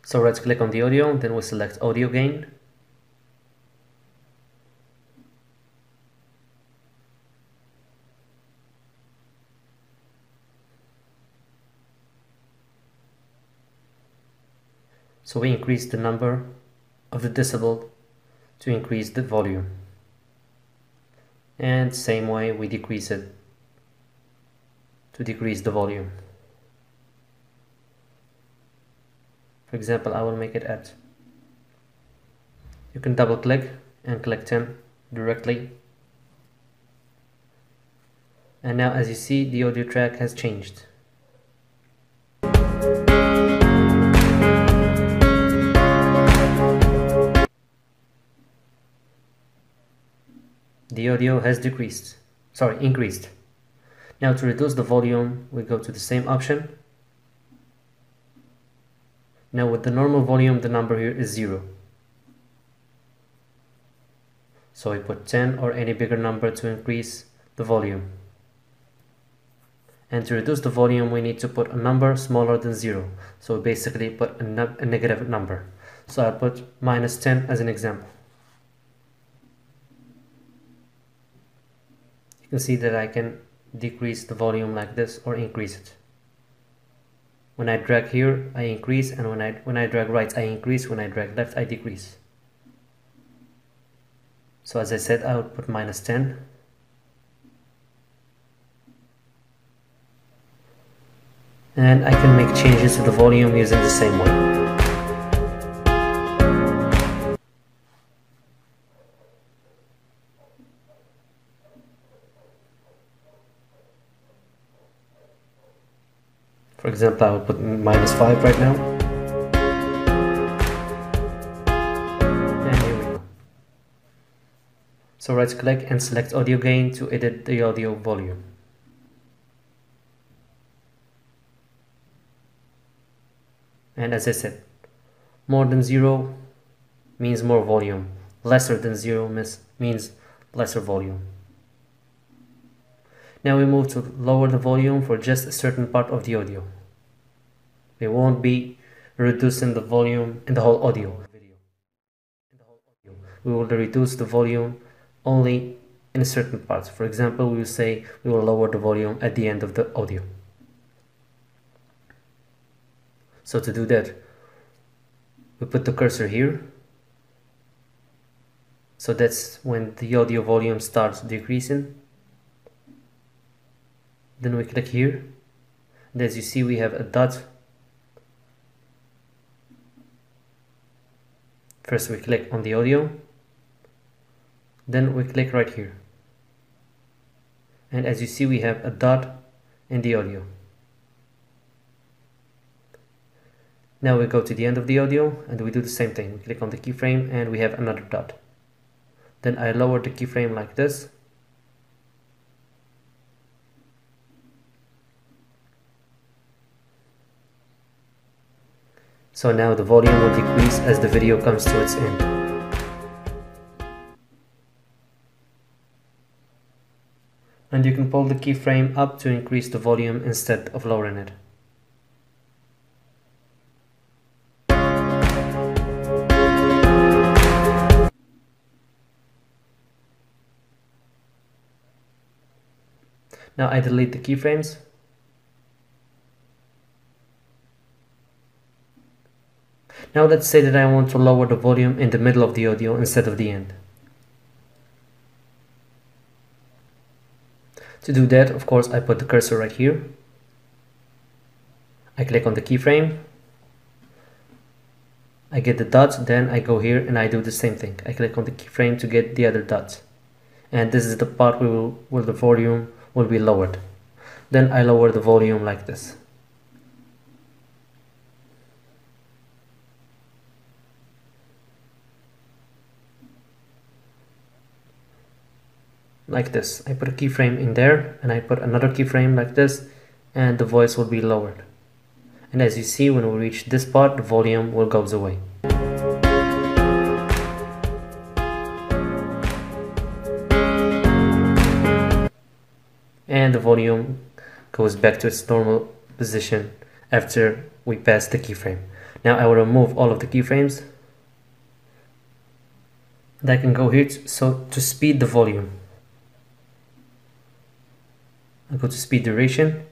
So let's click on the audio, then we select audio gain. So we increase the number of the decibel to increase the volume. And same way we decrease it to decrease the volume. For example, I will make it at. You can double click and click 10 directly. And now as you see, the audio track has changed. The audio has decreased, sorry, increased. Now to reduce the volume, we go to the same option now with the normal volume, the number here is 0. So I put 10 or any bigger number to increase the volume. And to reduce the volume, we need to put a number smaller than 0. So we basically put a, a negative number. So I'll put minus 10 as an example. You can see that I can decrease the volume like this or increase it when I drag here I increase and when I when I drag right I increase. When I drag left I decrease. So as I said I would put minus 10 and I can make changes to the volume using the same way For example, I will put minus 5 right now. And here we go. So right click and select audio gain to edit the audio volume. And as I said, more than 0 means more volume. Lesser than 0 means lesser volume. Now we move to lower the volume for just a certain part of the audio. We won't be reducing the volume in the whole audio. We will reduce the volume only in certain parts. For example, we will say we will lower the volume at the end of the audio. So to do that, we put the cursor here. So that's when the audio volume starts decreasing then we click here and as you see we have a dot first we click on the audio. Then we click right here. And as you see we have a dot in the audio. Now we go to the end of the audio and we do the same thing. We click on the keyframe and we have another dot. Then I lower the keyframe like this So now the volume will decrease as the video comes to its end. And you can pull the keyframe up to increase the volume instead of lowering it. Now I delete the keyframes Now let's say that I want to lower the volume in the middle of the audio instead of the end. To do that, of course, I put the cursor right here. I click on the keyframe. I get the dot, then I go here and I do the same thing. I click on the keyframe to get the other dot. And this is the part where, where the volume will be lowered. Then I lower the volume like this. Like this. I put a keyframe in there and I put another keyframe like this and the voice will be lowered. And as you see when we reach this part the volume will goes away. And the volume goes back to its normal position after we pass the keyframe. Now I will remove all of the keyframes I can go here to, so to speed the volume I go to speed duration.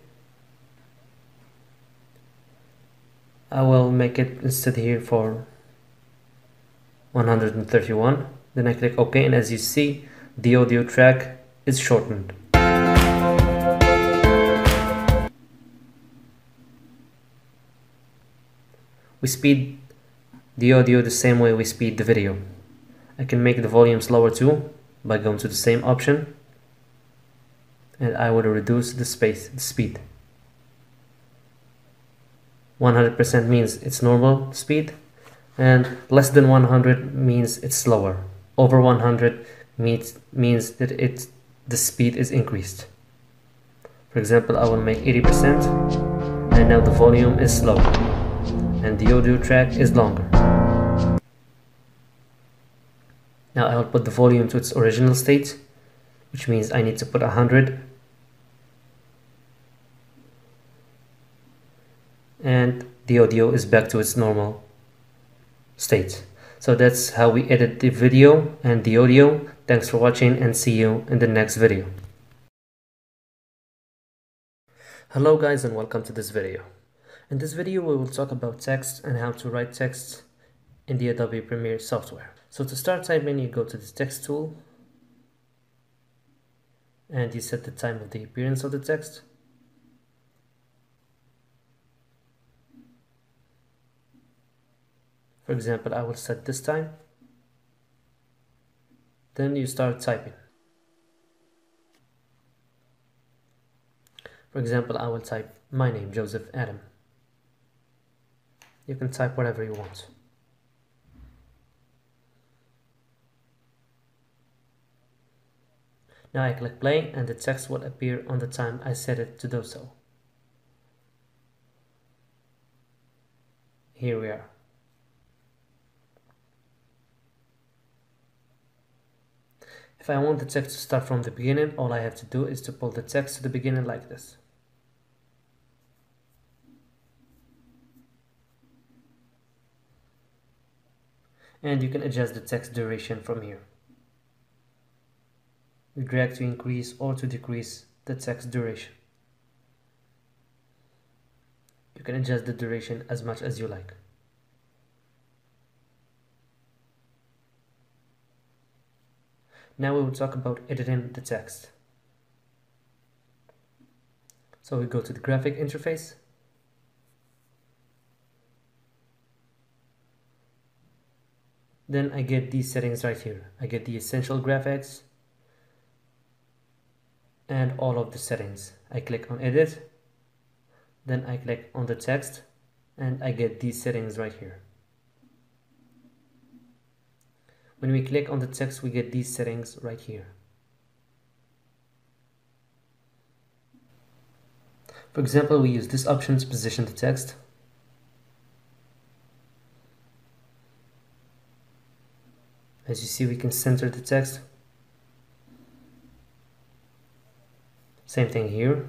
I will make it instead here for 131 then I click OK and as you see the audio track is shortened. We speed the audio the same way we speed the video. I can make the volume slower too by going to the same option and I will reduce the space the speed. 100% means it's normal speed and less than 100 means it's slower. Over 100 means means that it the speed is increased. For example I will make 80% and now the volume is slow and the audio track is longer. Now I will put the volume to its original state, which means I need to put 100. And the audio is back to its normal state. So that's how we edit the video and the audio. Thanks for watching and see you in the next video. Hello guys and welcome to this video. In this video we will talk about text and how to write text in the Adobe Premiere software. So to start typing, you go to the text tool and you set the time of the appearance of the text. For example, I will set this time. Then you start typing. For example, I will type my name, Joseph Adam. You can type whatever you want. Now I click play and the text will appear on the time I set it to do so. Here we are. If I want the text to start from the beginning, all I have to do is to pull the text to the beginning like this. And you can adjust the text duration from here we drag to increase or to decrease the text duration. You can adjust the duration as much as you like. Now we will talk about editing the text. So we go to the graphic interface. Then I get these settings right here. I get the essential graphics, and all of the settings. I click on edit, then I click on the text and I get these settings right here. When we click on the text, we get these settings right here. For example, we use this option to position the text. As you see, we can center the text. Same thing here.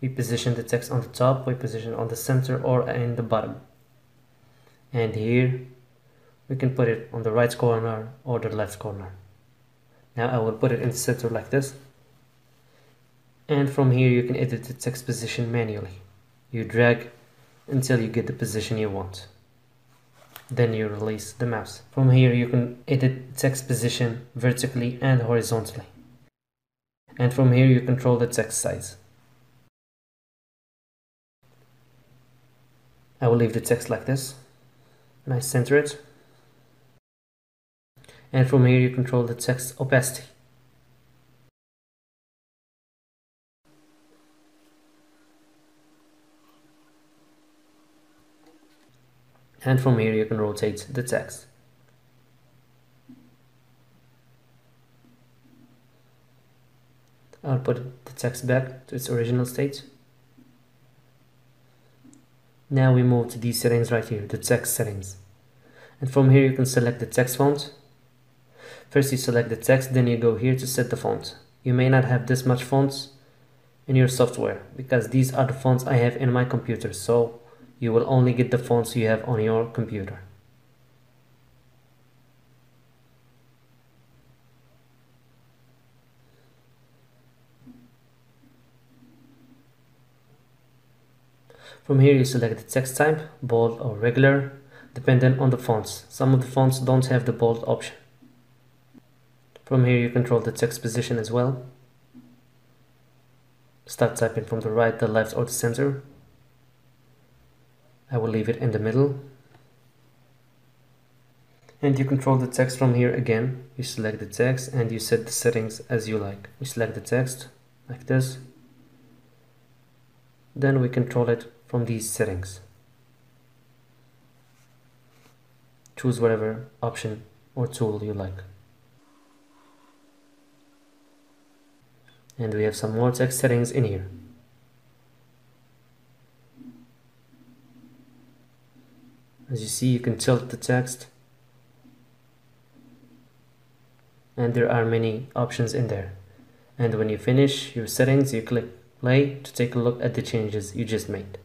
We position the text on the top, we position on the center or in the bottom. And here we can put it on the right corner or the left corner. Now I will put it in the center like this. And from here you can edit the text position manually. You drag until you get the position you want. Then you release the mouse. From here you can edit text position vertically and horizontally and from here you control the text size. I will leave the text like this and I center it and from here you control the text opacity. And from here you can rotate the text. I'll put the text back to its original state. Now we move to these settings right here, the text settings. And from here you can select the text font. First you select the text, then you go here to set the font. You may not have this much fonts in your software because these are the fonts I have in my computer so you will only get the fonts you have on your computer. From here you select the text type, bold or regular, depending on the fonts. Some of the fonts don't have the bold option. From here you control the text position as well. Start typing from the right, the left or the center. I will leave it in the middle. And you control the text from here again. You select the text and you set the settings as you like. We select the text like this. Then we control it from these settings. Choose whatever option or tool you like. And we have some more text settings in here. As you see, you can tilt the text and there are many options in there. And when you finish your settings, you click play to take a look at the changes you just made.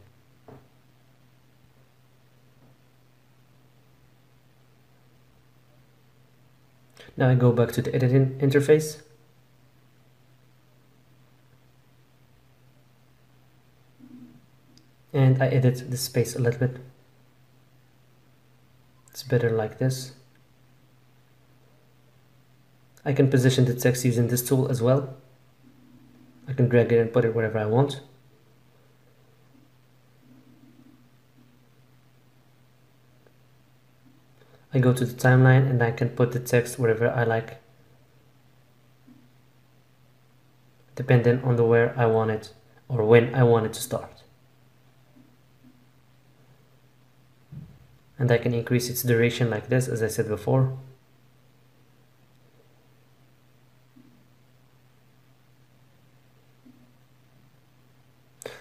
Now I go back to the editing interface. And I edit the space a little bit. It's better like this. I can position the text using this tool as well. I can drag it and put it wherever I want. I go to the timeline and I can put the text wherever I like depending on the where I want it or when I want it to start. And I can increase its duration like this as I said before.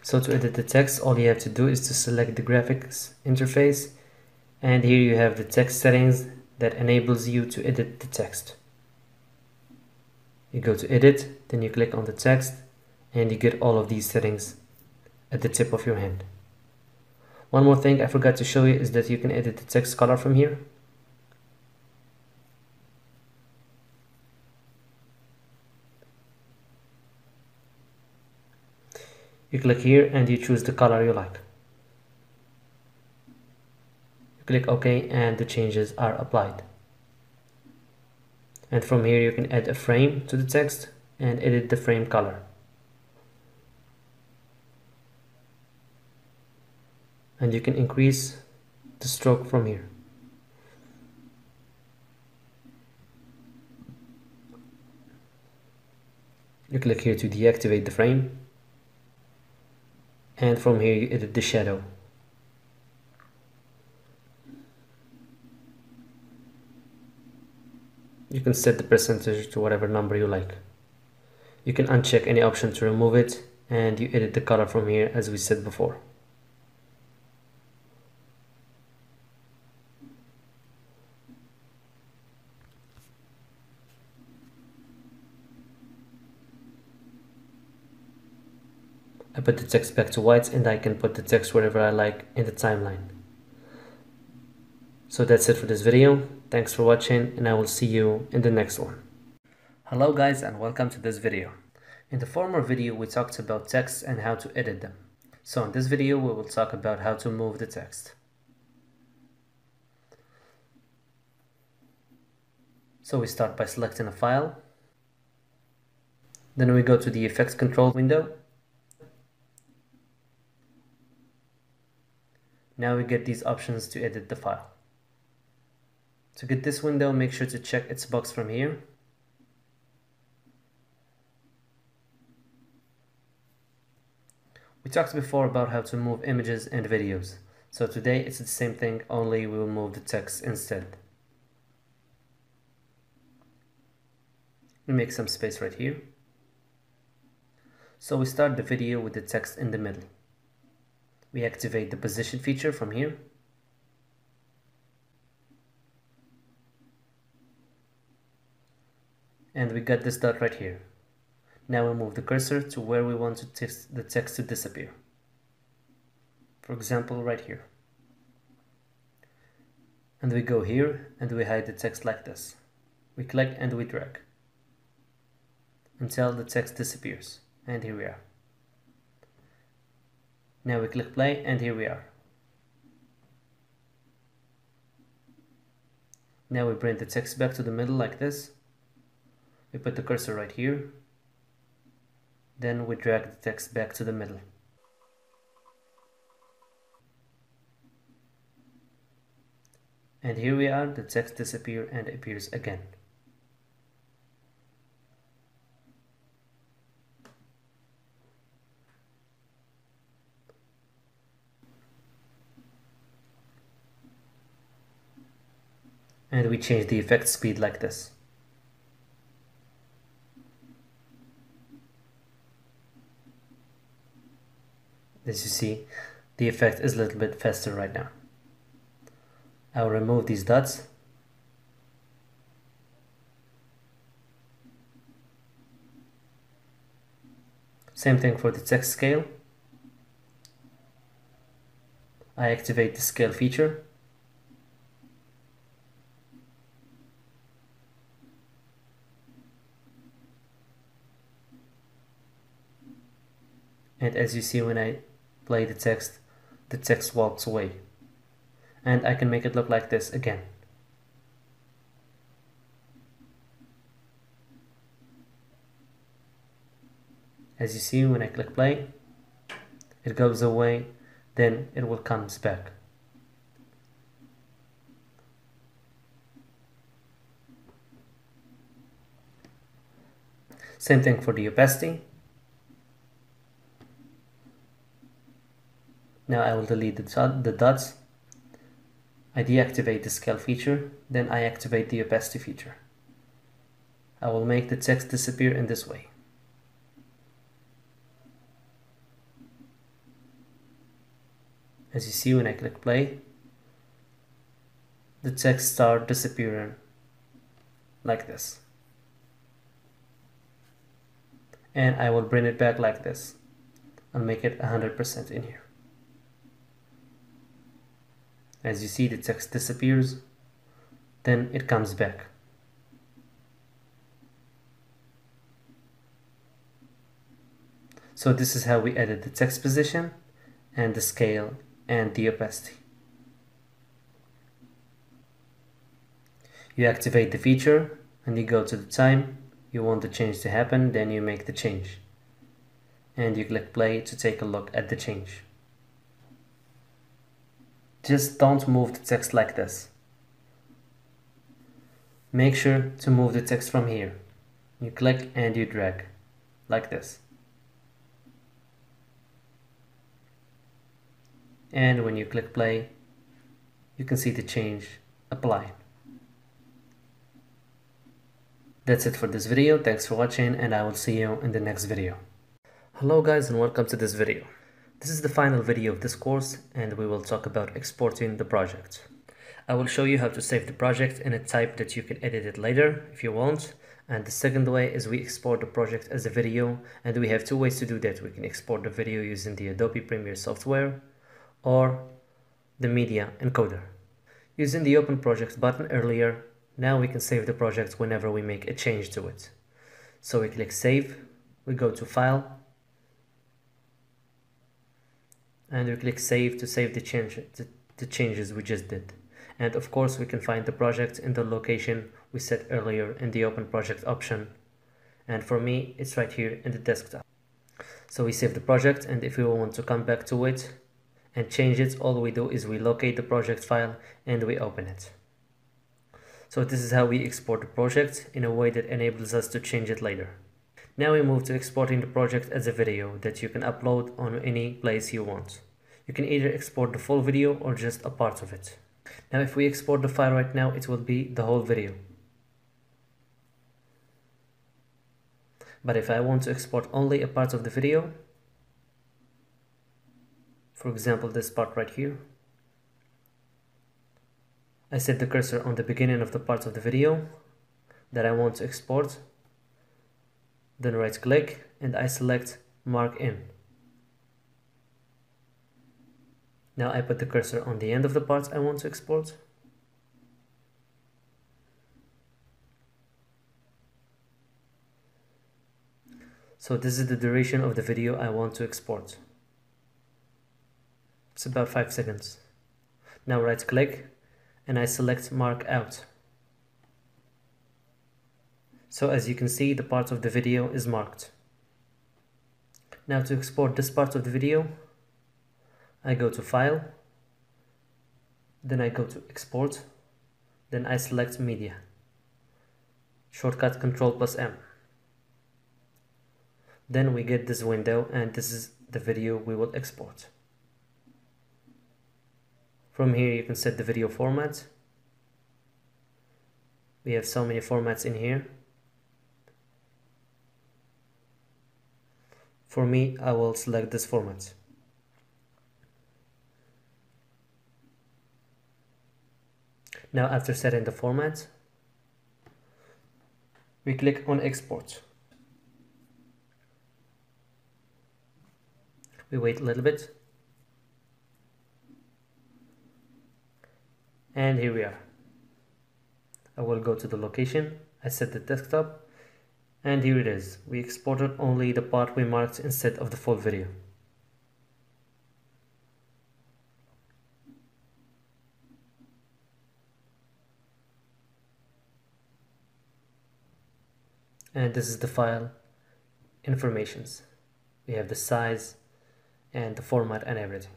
So to edit the text, all you have to do is to select the graphics interface and here you have the text settings that enables you to edit the text you go to edit then you click on the text and you get all of these settings at the tip of your hand one more thing I forgot to show you is that you can edit the text color from here. You click here and you choose the color you like. You click OK and the changes are applied. And from here you can add a frame to the text and edit the frame color and you can increase the stroke from here you click here to deactivate the frame and from here you edit the shadow You can set the percentage to whatever number you like. You can uncheck any option to remove it and you edit the color from here as we said before. Put the text back to white and I can put the text wherever I like in the timeline. So that's it for this video. Thanks for watching and I will see you in the next one. Hello guys and welcome to this video. In the former video we talked about text and how to edit them. So in this video we will talk about how to move the text. So we start by selecting a file. Then we go to the effects control window. Now we get these options to edit the file. To get this window, make sure to check its box from here. We talked before about how to move images and videos. So today it's the same thing, only we will move the text instead. We make some space right here. So we start the video with the text in the middle. We activate the position feature from here. And we got this dot right here. Now we move the cursor to where we want text, the text to disappear. For example, right here. And we go here and we hide the text like this. We click and we drag until the text disappears. And here we are. Now we click play and here we are. Now we bring the text back to the middle like this. We put the cursor right here then we drag the text back to the middle. And here we are, the text disappears and appears again. And we change the effect speed like this. as you see the effect is a little bit faster right now. I'll remove these dots. Same thing for the text scale. I activate the scale feature and as you see when I play the text, the text walks away. And I can make it look like this again. As you see when I click play, it goes away, then it will comes back. Same thing for the opacity. Now I will delete the, the dots. I deactivate the scale feature, then I activate the opacity feature. I will make the text disappear in this way. As you see when I click play, the text start disappearing like this. And I will bring it back like this and make it 100% in here. As you see the text disappears, then it comes back. So this is how we edit the text position and the scale and the opacity. You activate the feature and you go to the time you want the change to happen, then you make the change. And you click play to take a look at the change. Just don't move the text like this. Make sure to move the text from here. You click and you drag, like this. And when you click play, you can see the change apply. That's it for this video. Thanks for watching and I will see you in the next video. Hello guys and welcome to this video. This is the final video of this course and we will talk about exporting the project. I will show you how to save the project in a type that you can edit it later if you want. And the second way is we export the project as a video and we have two ways to do that. We can export the video using the Adobe Premiere software or the media encoder. Using the open project button earlier, now we can save the project whenever we make a change to it. So we click save, we go to file and we click save to save the change the, changes we just did. And of course we can find the project in the location we set earlier in the open project option. And for me it's right here in the desktop. So we save the project and if we want to come back to it and change it all we do is we locate the project file and we open it. So this is how we export the project in a way that enables us to change it later now we move to exporting the project as a video that you can upload on any place you want. You can either export the full video or just a part of it. Now if we export the file right now, it will be the whole video. but if I want to export only a part of the video for example this part right here I set the cursor on the beginning of the part of the video that I want to export then right click and I select mark in now I put the cursor on the end of the part I want to export So this is the duration of the video I want to export. It's about 5 seconds. Now right click and I select mark out. So as you can see the part of the video is marked. Now to export this part of the video I go to file then I go to export then I select media. Shortcut control plus M. Then we get this window and this is the video we will export. From here you can set the video format. We have so many formats in here for me I will select this format. Now after setting the format we click on export. We wait a little bit. And here we are. I will go to the location. I set the desktop and here it is. We exported only the part we marked instead of the full video. And this is the file informations. We have the size and the format and everything.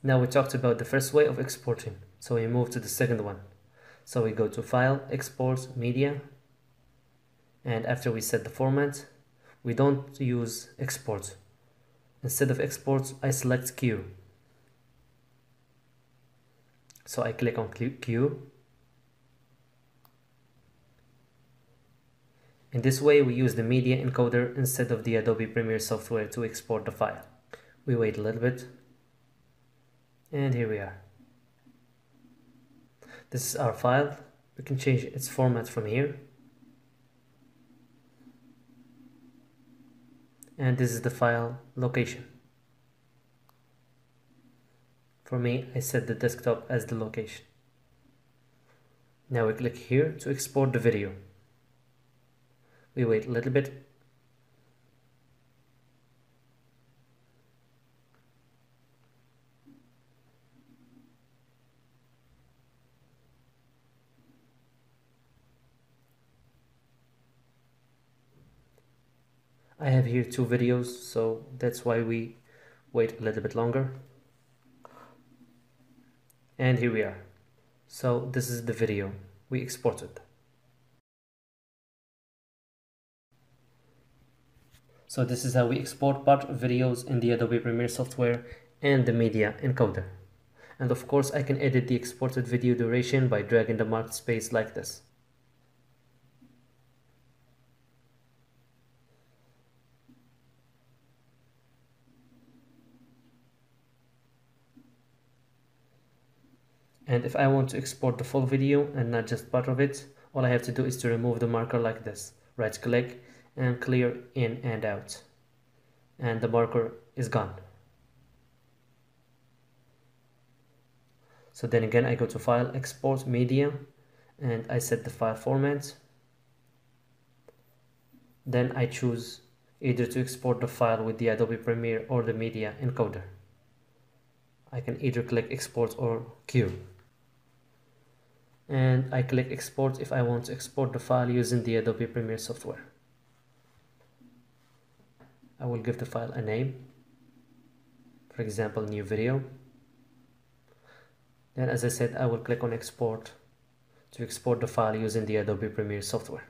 Now we talked about the first way of exporting, so we move to the second one. So we go to File, Export, Media, and after we set the format, we don't use Export. Instead of Export, I select Queue. So I click on Queue In this way, we use the media encoder instead of the Adobe Premiere software to export the file. We wait a little bit, and here we are. This is our file. We can change its format from here. And this is the file location. For me, I set the desktop as the location. Now we click here to export the video we wait a little bit I have here two videos so that's why we wait a little bit longer and here we are so this is the video we exported So this is how we export part videos in the Adobe Premiere software and the media encoder. And of course I can edit the exported video duration by dragging the marked space like this. And if I want to export the full video and not just part of it, all I have to do is to remove the marker like this. Right click and clear in and out. And the marker is gone. So then again I go to file export media and I set the file format. Then I choose either to export the file with the Adobe Premiere or the media encoder. I can either click export or queue and I click export if I want to export the file using the Adobe Premiere software. I will give the file a name. For example new video. Then as I said I will click on export to export the file using the Adobe Premiere software.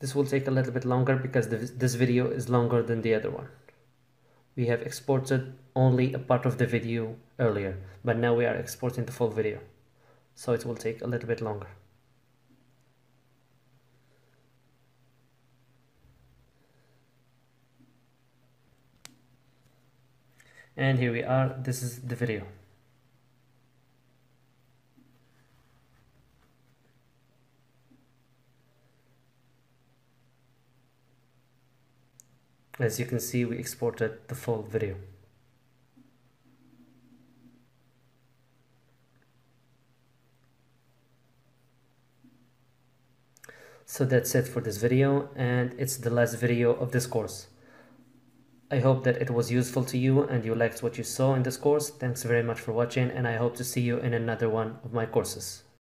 This will take a little bit longer because this video is longer than the other one. We have exported only a part of the video earlier but now we are exporting the full video so it will take a little bit longer. And here we are. This is the video. As you can see we exported the full video so that's it for this video and it's the last video of this course I hope that it was useful to you and you liked what you saw in this course. Thanks very much for watching and I hope to see you in another one of my courses.